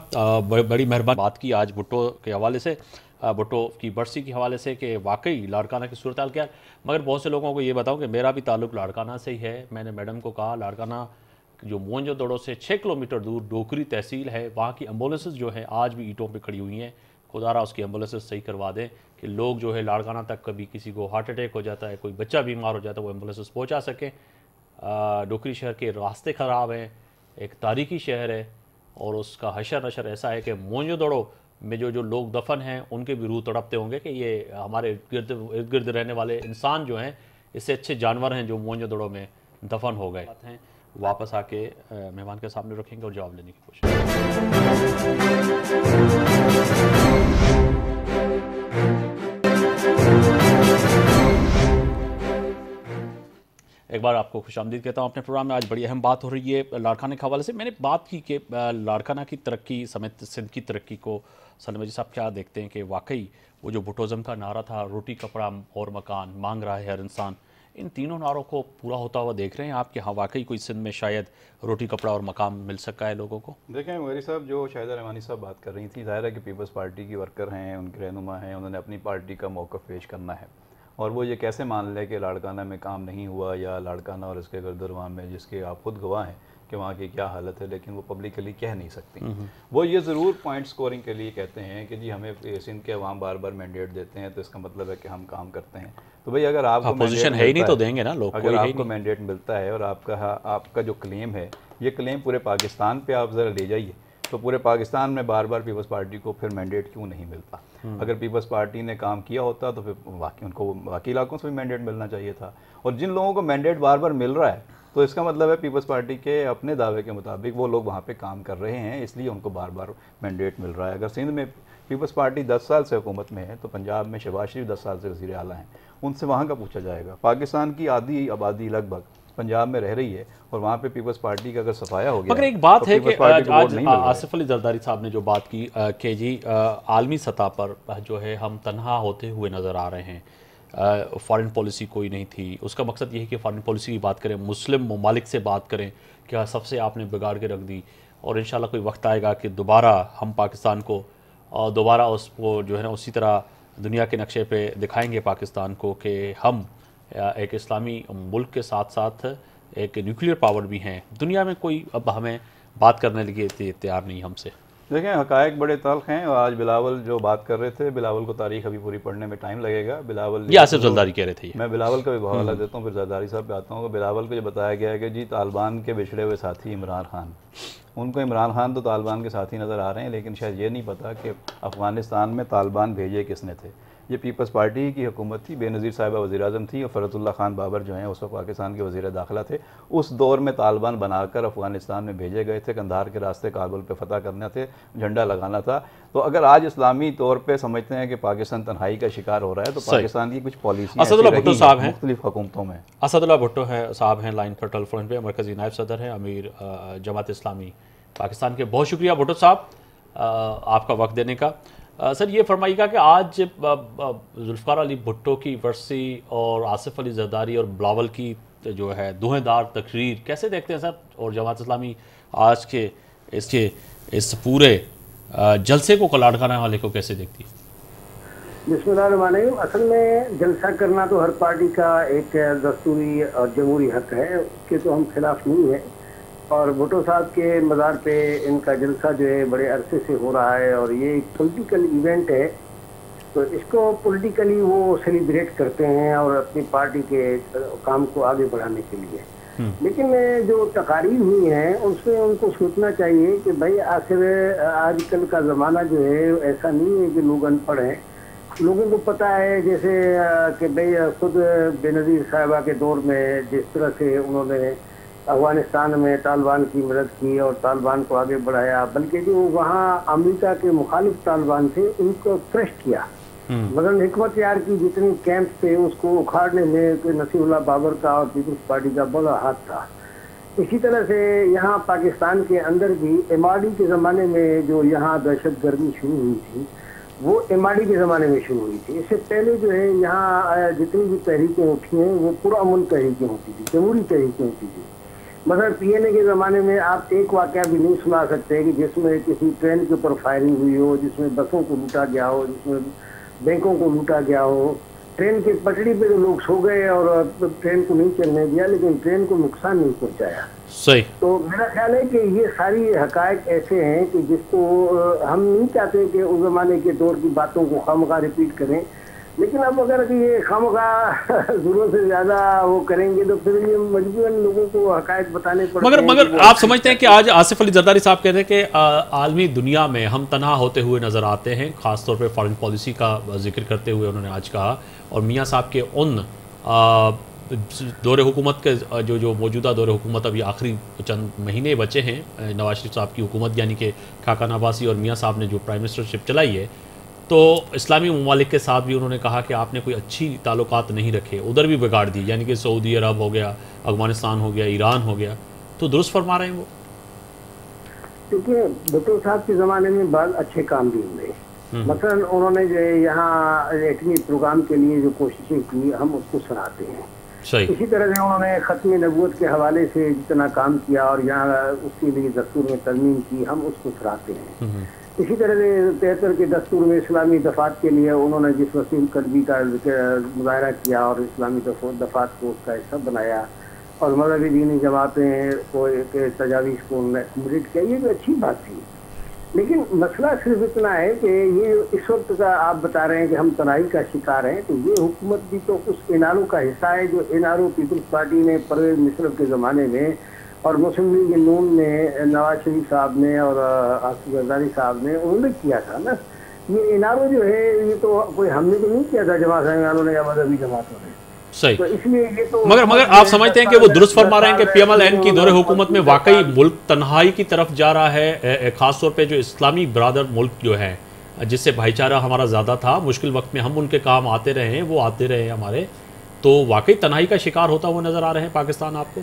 S1: بڑی مہربانی۔ بات کی آج بھٹو کے حوالے سے بھٹو کی برسی کے حوالے سے کہ واقعی لاڑکانہ کی صورتحال کیا مگر بہت سے لوگوں کو یہ بتاؤں کہ میرا بھی تعلق لاڑکانہ سے ہی ہے۔ میں نے میڈم کو کہا لاڑکانہ جو مونجو دوڑوں سے چھ کلومیٹر دور ڈوکری تحصیل ہے، وہاں کی ایمبولینسز جو ہیں آج بھی اینٹوں پہ کھڑی ہوئی ہیں۔ خدا رہا اس کی ایمبولینسز صحیح کروا دیں کہ لوگ جو ہے لاڑکانہ تک کبھی کسی کو ہارٹ اٹیک ہو جاتا ہے، کوئی بچہ بیمار ہو جاتا ہے، وہ ایمبولینسز پہنچا سکیں۔ ڈوکری شہر کے راستے خراب ہیں۔ ایک تاریخی شہر ہے اور اس کا حشر نشر ایسا ہے کہ مونجو دوڑو میں جو جو لوگ دفن ہیں ان کے بھی روح تڑپتے ہوں گے کہ یہ ہمارے گرد ارد گرد رہنے والے انسان جو ہیں اس سے اچھے جانور ہیں جو مونج دڑوں میں دفن ہو گئے۔ ہیں۔ واپس آ کے مہمان کے سامنے رکھیں گے اور جواب لینے کی کوشش۔ ایک بار آپ کو خوش آمدید کہتا ہوں، اپنے پروگرام میں آج بڑی اہم بات ہو رہی ہے لاڑکانہ کے حوالے سے۔ میں نے بات کی کہ لاڑکانہ کی ترقی، سمیت سندھ کی ترقی کو سلم جی صاحب کیا دیکھتے ہیں کہ واقعی وہ جو بھٹوزم کا نعرہ تھا، روٹی، کپڑا، اور مکان، مانگ رہا ہے ہر انسان، ان تینوں نعروں کو پورا ہوتا ہوا دیکھ رہے ہیں آپ کہ ہاں واقعی کوئی سندھ میں شاید روٹی، کپڑا اور مقام مل سکا ہے لوگوں کو؟
S2: دیکھیں میری صاحب، جو شاہدہ رحمانی صاحب بات کر رہی تھی ظاہر ہے کہ پیپلز پارٹی کی ورکر ہیں، ان کے رہنما ہیں، انہوں نے اپنی پارٹی کا موقف پیش کرنا ہے۔ اور وہ یہ کیسے مان لے کہ لاڑکانہ میں کام نہیں ہوا یا لاڑکانہ اور اس کے گردروان میں جس کے آپ خود گواہ ہیں کہ وہاں کی کیا حالت ہے لیکن وہ پبلکلی کہہ نہیں سکتی۔ وہ یہ ضرور پوائنٹ سکورنگ کے لیے کہتے ہیں کہ جی ہمیں سندھ کے عوام بار بار مینڈیٹ دیتے ہیں تو اس کا مطلب ہے کہ ہم کام کرتے ہیں۔ تو بھئی اگر آپ کو
S1: ہے ہی نہیں تو دیں گے نا لوگ
S2: اگر آپ کو مینڈیٹ ملتا ہے اور آپ کا آپ کا جو کلیم ہے یہ کلیم پورے پاکستان پہ آپ ذرا لے جائیے۔ تو پورے پاکستان میں بار بار پیپلز پارٹی کو پھر مینڈیٹ کیوں نہیں ملتا؟ اگر پیپلز پارٹی نے کام کیا ہوتا تو پھر واقعی ان کو باقی علاقوں سے بھی مینڈیٹ ملنا چاہیے تھا۔ اور جن لوگوں کو مینڈیٹ بار بار مل رہا ہے تو اس کا مطلب ہے پیپلز پارٹی کے اپنے دعوے کے مطابق وہ لوگ وہاں پہ کام کر رہے ہیں اس لیے ان کو بار بار مینڈیٹ مل رہا ہے۔ اگر سندھ میں پیپلز پارٹی دس سال سے حکومت میں ہے تو پنجاب میں شہباز شریف دس سال سے وزیر اعلیٰ ہیں۔ ان سے وہاں کا پوچھا جائے گا۔ پاکستان کی آدھی آبادی لگ بھگ پنجاب میں رہ رہی ہے اور وہاں پہ پیپلز پارٹی کا اگر صفایا ہو گیا
S1: مگر ایک بات ہے کہ آج آصف علی زرداری صاحب نے جو بات کی کہ جی عالمی سطح پر جو ہے ہم تنہا ہوتے ہوئے نظر آ رہے ہیں۔ فارن پالیسی کوئی نہیں تھی۔ اس کا مقصد یہ ہے کہ فارن پالیسی کی بات کریں مسلم ممالک سے بات کریں کہ سب سے آپ نے بگاڑ کے رکھ دی۔ اور انشاءاللہ کوئی وقت آئے گا کہ دوبارہ ہم پاکستان کو دوبارہ اس کو جو ہے نا اسی طرح دنیا کے نقشے پہ دکھائیں گے پاکستان کو کہ ہم ایک اسلامی ملک کے ساتھ ساتھ ایک نیوکلیر پاور بھی ہیں۔ دنیا میں کوئی اب ہمیں بات کرنے لگے تیار نہیں ہم سے۔
S2: دیکھیں حقائق بڑے تلخ ہیں اور آج بلاول جو بات کر رہے تھے بلاول کو تاریخ ابھی پوری پڑھنے میں ٹائم لگے گا۔ بلاول
S1: یہ آصف زرداری کہہ رہے تھے
S2: میں بلاول کا بھی بحوالہ دیتا ہوں پھر زرداری صاحب پہ آتا ہوں۔ کہ بلاول کو یہ بتایا گیا ہے کہ جی طالبان کے بچھڑے ہوئے ساتھی عمران خان۔ ان کو عمران خان تو طالبان کے ساتھی نظر آ رہے ہیں لیکن شاید یہ نہیں پتا کہ افغانستان میں طالبان بھیجے کس نے تھے۔ یہ پیپلز پارٹی کی حکومت تھی۔ بے نظیر صاحبہ وزیر اعظم تھی اور فرت اللہ خان بابر جو ہیں اس وقت پاکستان کے وزیر داخلہ تھے۔ اس دور میں طالبان بنا کر افغانستان میں بھیجے گئے تھے۔ کندھار کے راستے کابل پہ فتح کرنا تھے جھنڈا لگانا تھا۔ تو اگر آج اسلامی طور پہ سمجھتے ہیں کہ پاکستان تنہائی کا شکار ہو رہا ہے تو پاکستان کی کچھ پالیسی
S1: اسد اللہ بھٹو صاحب ہیں
S2: مختلف حکومتوں میں۔
S1: اسد اللہ بھٹو ہیں صاحب ہیں لائن پر ٹیلیفون پہ۔ مرکزی نائب صدر ہیں امیر جماعت اسلامی پاکستان کے۔ بہت شکریہ بھٹو صاحب آپ کا وقت دینے کا۔ سر، یہ فرمائیے گا کہ آج ذوالفقار علی بھٹو کی ورسی اور آصف علی زرداری اور بلاول کی جو ہے دوہیں دار تقریر کیسے دیکھتے ہیں سر؟ اور جماعت اسلامی آج کے اس کے اس پورے جلسے کو کلاڑکانہ والے کو کیسے دیکھتی ہے؟
S5: بسم اللہ الرحمن الرحیم۔ اصل میں جلسہ کرنا تو ہر پارٹی کا ایک دستوری اور جمہوری حق ہے اس کے تو ہم خلاف نہیں ہیں۔ اور بھٹو صاحب کے مزار پہ ان کا جلسہ جو ہے بڑے عرصے سے ہو رہا ہے اور یہ ایک پولیٹیکل ایونٹ ہے تو اس کو پولیٹیکلی وہ سیلیبریٹ کرتے ہیں اور اپنی پارٹی کے کام کو آگے بڑھانے کے لیے۔ لیکن جو تقاریر ہوئی ہیں اس میں ان کو سوچنا چاہیے کہ بھائی آخر آج کل کا زمانہ جو ہے ایسا نہیں ہے کہ لوگ ان پڑھ ہیں۔ لوگوں کو پتہ ہے جیسے کہ بھائی خود بے نظیر صاحبہ کے دور میں جس طرح سے انہوں نے افغانستان میں طالبان کی مدد کی اور طالبان کو آگے بڑھایا بلکہ جو وہاں امریکہ کے مخالف طالبان تھے ان کو کریش کیا۔ مگر حکمت یار کی جتنی کیمپ تھے اس کو اکھاڑنے میں نصیب اللہ بابر کا اور پیپلز پارٹی کا بڑا ہاتھ تھا۔ اسی طرح سے یہاں پاکستان کے اندر بھی ایم آر ڈی کے زمانے میں جو یہاں دہشت گردی شروع ہوئی تھی وہ ایم آر ڈی کے زمانے میں شروع ہوئی تھی۔ اس سے پہلے جو ہے یہاں جتنی بھی تحریکیں اٹھی ہیں وہ پورا امن تحریکیں ہوتی تھی جمہوری تحریکیں ہوتی تھی مگر پی این اے کے زمانے میں آپ ایک واقعہ بھی نہیں سنا سکتے کہ جس میں کسی ٹرین کے اوپر فائرنگ ہوئی ہو جس میں بسوں کو لوٹا گیا ہو جس میں بینکوں کو لوٹا گیا ہو۔ ٹرین کی پٹڑی پہ تو لوگ سو گئے اور ٹرین کو نہیں چلنے دیا لیکن ٹرین کو نقصان نہیں پہنچایا۔
S1: صحیح۔
S5: تو میرا خیال ہے کہ یہ ساری حقائق ایسے ہیں کہ جس کو ہم نہیں چاہتے کہ اس زمانے کے دور کی باتوں کو خواہ مخواہ ریپیٹ کریں۔ لیکن اب اگر یہ خام کا ضرورت سے زیادہ وہ کریں گے تو پھر یہ مجبوراً لوگوں کو حقائق بتانے پڑتے
S1: مگر مگر آپ سمجھتے ہیں کہ آج آصف علی زرداری صاحب کہتے ہیں کہ عالمی دنیا میں ہم تنہا ہوتے ہوئے نظر آتے ہیں خاص طور پہ فارن پالیسی کا ذکر کرتے ہوئے انہوں نے آج کہا۔ اور میاں صاحب کے ان دور حکومت کے جو جو موجودہ دور حکومت ابھی آخری چند مہینے بچے ہیں نواز شریف صاحب کی حکومت یعنی کہ خاقان عباسی اور میاں صاحب نے جو پرائم منسٹرشپ چلائی ہے تو اسلامی ممالک کے ساتھ بھی انہوں نے کہا کہ آپ نے کوئی اچھی تعلقات نہیں رکھے ادھر بھی بگاڑ دی یعنی کہ سعودی عرب ہو گیا افغانستان ہو گیا ایران ہو گیا تو درست فرما رہے ہیں وہ؟
S5: دیکھیے بھٹو صاحب کے زمانے میں بعض اچھے کام بھی ہوئے۔ مثلا انہوں نے جو یہاں ایٹمی پروگرام کے لیے جو کوششیں کی ہم اس کو سراہتے ہیں۔
S1: صحیح۔
S5: اسی طرح سے انہوں نے ختم نبوت کے حوالے سے جتنا کام کیا اور یہاں اس کے لیے دستور میں ترمیم کی ہم اس کو سراہتے ہیں۔ اسی طرح سے تہتر کے دستور میں اسلامی دفات کے لیے انہوں نے جس وسیم قلبی کا مظاہرہ کیا اور اسلامی دفات کو اس کا حصہ بنایا اور مذہبی دینی جماعتیں کو ایک تجاویز کو انہوں نے accumulate کیا، یہ بھی اچھی بات تھی۔ لیکن مسئلہ صرف اتنا ہے کہ یہ اس وقت کا آپ بتا رہے ہیں کہ ہم تنہائی کا شکار ہیں، تو یہ حکومت بھی تو اس این آر او کا حصہ ہے جو N R O peoples party نے پرویز مشرف کے زمانے میں اور مسلم لیگ نون نے نواز شریف صاحب نے اور آصف زرداری صاحب نے انہوں نے کیا تھا نا؟ یہ او جو ہے یہ تو کوئی ہم نے تو نہیں کیا تھا جماعت والوں نے یا مذہبی جماعتوں نے
S1: صحیح۔
S5: تو اس لیے یہ تو
S1: مگر مگر آپ سمجھتے ہیں کہ وہ درست فرما رہے ہیں کہ پی ایم ایل این کی دور حکومت میں واقعی ملک تنہائی کی طرف جا رہا ہے خاص طور پہ جو اسلامی برادر ملک جو ہے جس سے بھائی چارہ ہمارا زیادہ تھا مشکل وقت میں ہم ان کے کام آتے رہے ہیں وہ آتے رہے ہیں ہمارے۔ تو واقعی تنہائی کا شکار ہوتا ہوا نظر آ رہے ہیں پاکستان آپ کو؟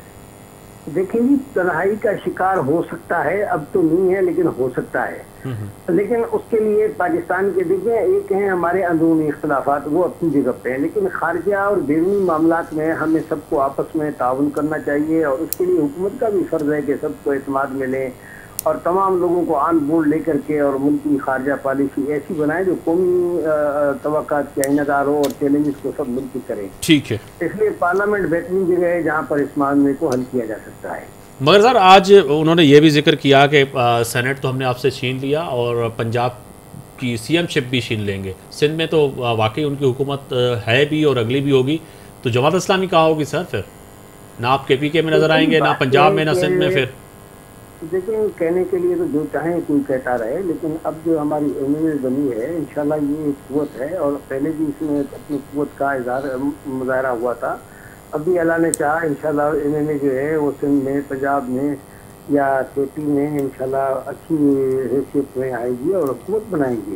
S5: دیکھیں جی تنہائی کا شکار ہو سکتا ہے اب تو نہیں ہے لیکن ہو سکتا ہے۔ لیکن اس کے لیے پاکستان کے دیکھیں ایک ہیں ہمارے اندرونی اختلافات وہ اپنی جگہ پہ ہیں۔ لیکن خارجہ اور بیرونی معاملات میں ہمیں سب کو آپس میں تعاون کرنا چاہیے اور اس کے لیے حکومت کا بھی فرض ہے کہ سب کو اعتماد ملے۔ اور تمام لوگوں کو آن بورڈ لے کر کے اور ملک کی خارجہ پالیسی ایسی بنائے جو قومی توقعات کے آئینہ دار ہو اور چیلنجز کو سب مل کے کریں۔
S1: ٹھیک ہے۔
S5: اس لیے پارلیمنٹ بہترین جگہ ہے جہاں پر اس معاملے کو حل کیا جا سکتا ہے۔
S1: مگر سر آج انہوں نے یہ بھی ذکر کیا کہ سینٹ تو ہم نے آپ سے چھین لیا اور پنجاب کی سی ایم شپ بھی چھین لیں گے۔ سندھ میں تو واقعی ان کی حکومت ہے بھی اور اگلی بھی ہوگی۔ تو جماعت اسلامی کہاں ہوگی سر پھر؟ نہ آپ کے پی کے میں نظر آئیں گے نہ پنجاب میں نہ سندھ میں پھر۔
S5: دیکھیں، کہنے کے لیے تو جو چاہیں کوئی کہتا رہے، لیکن اب جو ہماری ایم ایل اے بنی ہے، انشاءاللہ یہ قوت ہے، اور پہلے بھی اس میں اپنی قوت کا اظہار مظاہرہ ہوا تھا۔ اب بھی اللہ نے چاہا، انشاءاللہ ایم ایل اے جو ہے، وہ سندھ میں، پنجاب میں یا کے پی میں انشاءاللہ اچھی حیثیت میں آئے گی اور حکومت بنائیں گے۔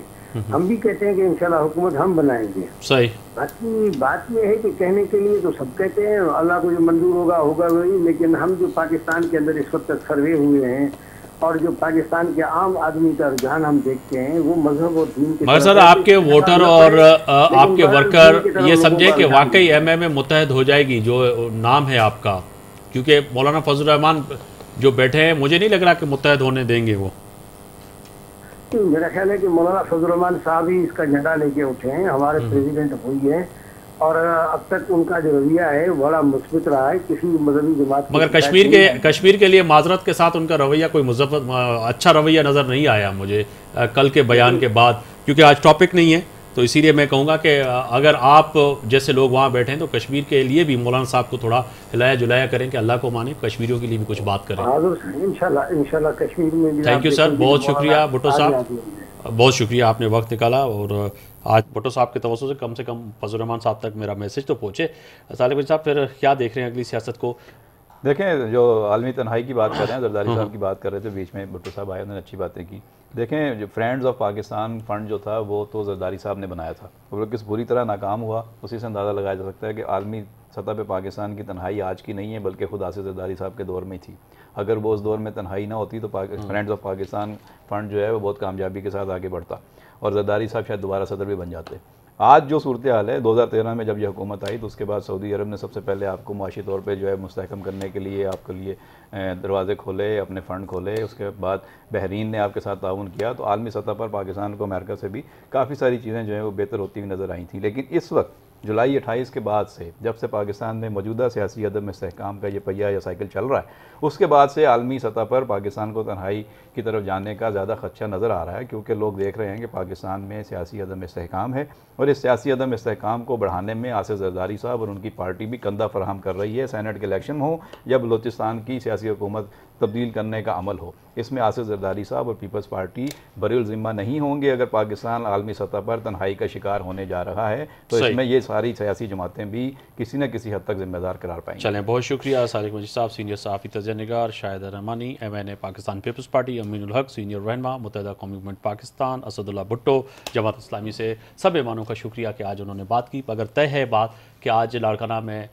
S5: ہم بھی کہتے ہیں کہ انشاءاللہ حکومت ہم بنائیں گے۔
S1: صحیح۔
S5: باقی بات یہ ہے کہ کہنے کے لیے تو سب کہتے ہیں اللہ کو جو منظور ہوگا ہوگا وہی لیکن ہم جو پاکستان کے اندر اس وقت تک سروے ہوئے ہیں اور جو پاکستان کے عام آدمی کا رجحان ہم دیکھتے ہیں وہ مذہب اور دین کے
S1: مگر سر آپ کے ووٹر اور آپ کے ورکر یہ سمجھے کہ واقعی ایم ایم میں متحد ہو جائے گی جو نام ہے آپ کا۔ کیونکہ مولانا فضل الرحمان جو بیٹھے ہیں مجھے نہیں لگ رہا کہ متحد ہونے دیں گے وہ۔
S5: میرا خیال ہے کہ مولانا فضل الرحمان صاحب ہی اس کا جھنڈا لے کے اٹھے ہیں ہمارے پریزیڈنٹ ہوئی ہے اور اب تک ان کا جو رویہ ہے بڑا مثبت رہا ہے کسی مذہبی جماعت
S1: مگر کشمیر کے۔ کشمیر کے لیے معذرت کے ساتھ ان کا رویہ کوئی مظفر اچھا رویہ نظر نہیں آیا مجھے کل کے بیان کے بعد کیونکہ آج ٹاپک نہیں ہے۔ تو اسی لیے میں کہوں گا کہ اگر آپ جیسے لوگ وہاں بیٹھے ہیں تو کشمیر کے لیے بھی مولانا صاحب کو تھوڑا ہلایا جلایا کریں کہ اللہ کو مانے کشمیریوں کے لیے بھی کچھ بات کریں۔
S5: ہیں انشاءاللہ انشاءاللہ کشمیر میں
S1: sir،
S5: دیکھیں گے
S1: بہت شکریہ بھٹو صاحب۔ بہت شکریہ آپ نے وقت نکالا اور آج بھٹو صاحب کے توسط سے کم سے کم فضل الرحمان صاحب تک میرا میسج تو پہنچے۔ طالب صاحب پھر کیا دیکھ رہے ہیں اگلی سیاست کو؟
S2: دیکھیں جو عالمی تنہائی کی بات کر رہے ہیں زرداری صاحب کی بات کر رہے تھے بیچ میں بھٹو صاحب آئے انہوں نے اچھی باتیں کی۔ دیکھیں جو فرینڈز آف پاکستان فنڈ جو تھا وہ تو زرداری صاحب نے بنایا تھا۔ وہ کس بری طرح ناکام ہوا اسی سے اندازہ لگایا جا سکتا ہے کہ عالمی سطح پہ پاکستان کی تنہائی آج کی نہیں ہے بلکہ خدا سے زرداری صاحب کے دور میں ہی تھی۔ اگر وہ اس دور میں تنہائی نہ ہوتی تو فرینڈز آف پاکستان فنڈ جو ہے وہ بہت کامیابی کے ساتھ آگے بڑھتا۔ اور زرداری صاحب شاید دوبارہ صدر بھی بن جاتے۔ آج جو صورتحال ہے، دو ہزار تیرہ میں جب یہ حکومت آئی تو اس کے بعد سعودی عرب نے سب سے پہلے آپ کو معاشی طور پہ جو ہے مستحکم کرنے کے لیے آپ کے لیے دروازے کھولے، اپنے فنڈ کھولے، اس کے بعد بحرین نے آپ کے ساتھ تعاون کیا۔ تو عالمی سطح پر پاکستان کو، امریکہ سے بھی کافی ساری چیزیں جو ہیں وہ بہتر ہوتی ہوئی نظر آئی تھیں۔ لیکن اس وقت، جولائی اٹھائیس کے بعد سے، جب سے پاکستان میں موجودہ سیاسی عدم استحکام کا یہ پہیہ یا سائیکل چل رہا ہے، اس کے بعد سے عالمی سطح پر پاکستان کو تنہائی کی طرف جانے کا زیادہ خدشہ نظر آ رہا ہے کیونکہ لوگ دیکھ رہے ہیں کہ پاکستان میں سیاسی عدم استحکام ہے اور اس سیاسی عدم استحکام کو بڑھانے میں آصف زرداری صاحب اور ان کی پارٹی بھی کندھا فراہم کر رہی ہے سینٹ کے الیکشن ہو یا بلوچستان کی سیاسی حکومت تبدیل کرنے کا عمل ہو۔ اس میں آصف زرداری صاحب اور پیپلز پارٹی بری الزمہ نہیں ہوں گے۔ اگر پاکستان عالمی سطح پر تنہائی کا شکار ہونے
S1: جا
S2: رہا ہے تو اس میں یہ ساری سیاسی جماعتیں بھی کسی نہ کسی حد
S1: تک ذمہ دار قرار پائیں گے چلیں بہت شکریہ صارق مجید صاحب سینئر صحافی تجزیہ نگار Shahid Rehmani M N A Pakistan peoples party Amin ul Haq senior رہنما، متحدہ قومی پاکستان اسد اللہ بھٹو، جماعت اسلامی سے سب ایمانوں کا شکریہ کہ آج انہوں نے بات کی۔ اگر طے ہے بات کہ آج لاڑکانہ میں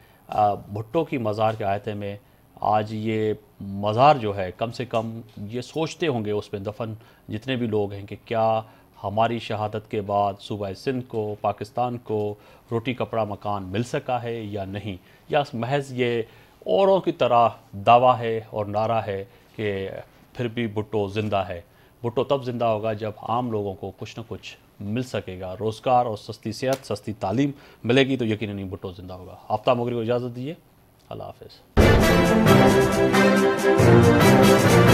S1: بھٹو کی مزار کے آیتے میں آج یہ مزار جو ہے، کم سے کم یہ سوچتے ہوں گے اس میں دفن جتنے بھی لوگ ہیں کہ کیا ہماری شہادت کے بعد صوبہ سندھ کو، پاکستان کو روٹی کپڑا مکان مل سکا ہے یا نہیں؟ یا محض یہ اوروں کی طرح دعویٰ ہے اور نعرہ ہے کہ پھر بھی بھٹو زندہ ہے۔ بھٹو تب زندہ ہوگا جب عام لوگوں کو کچھ نہ کچھ مل سکے گا۔ روزگار اور سستی صحت، سستی تعلیم ملے گی تو یقیناً بھٹو زندہ ہوگا۔ آفتہ مغری کو اجازت دیجیے اللہ حافظ۔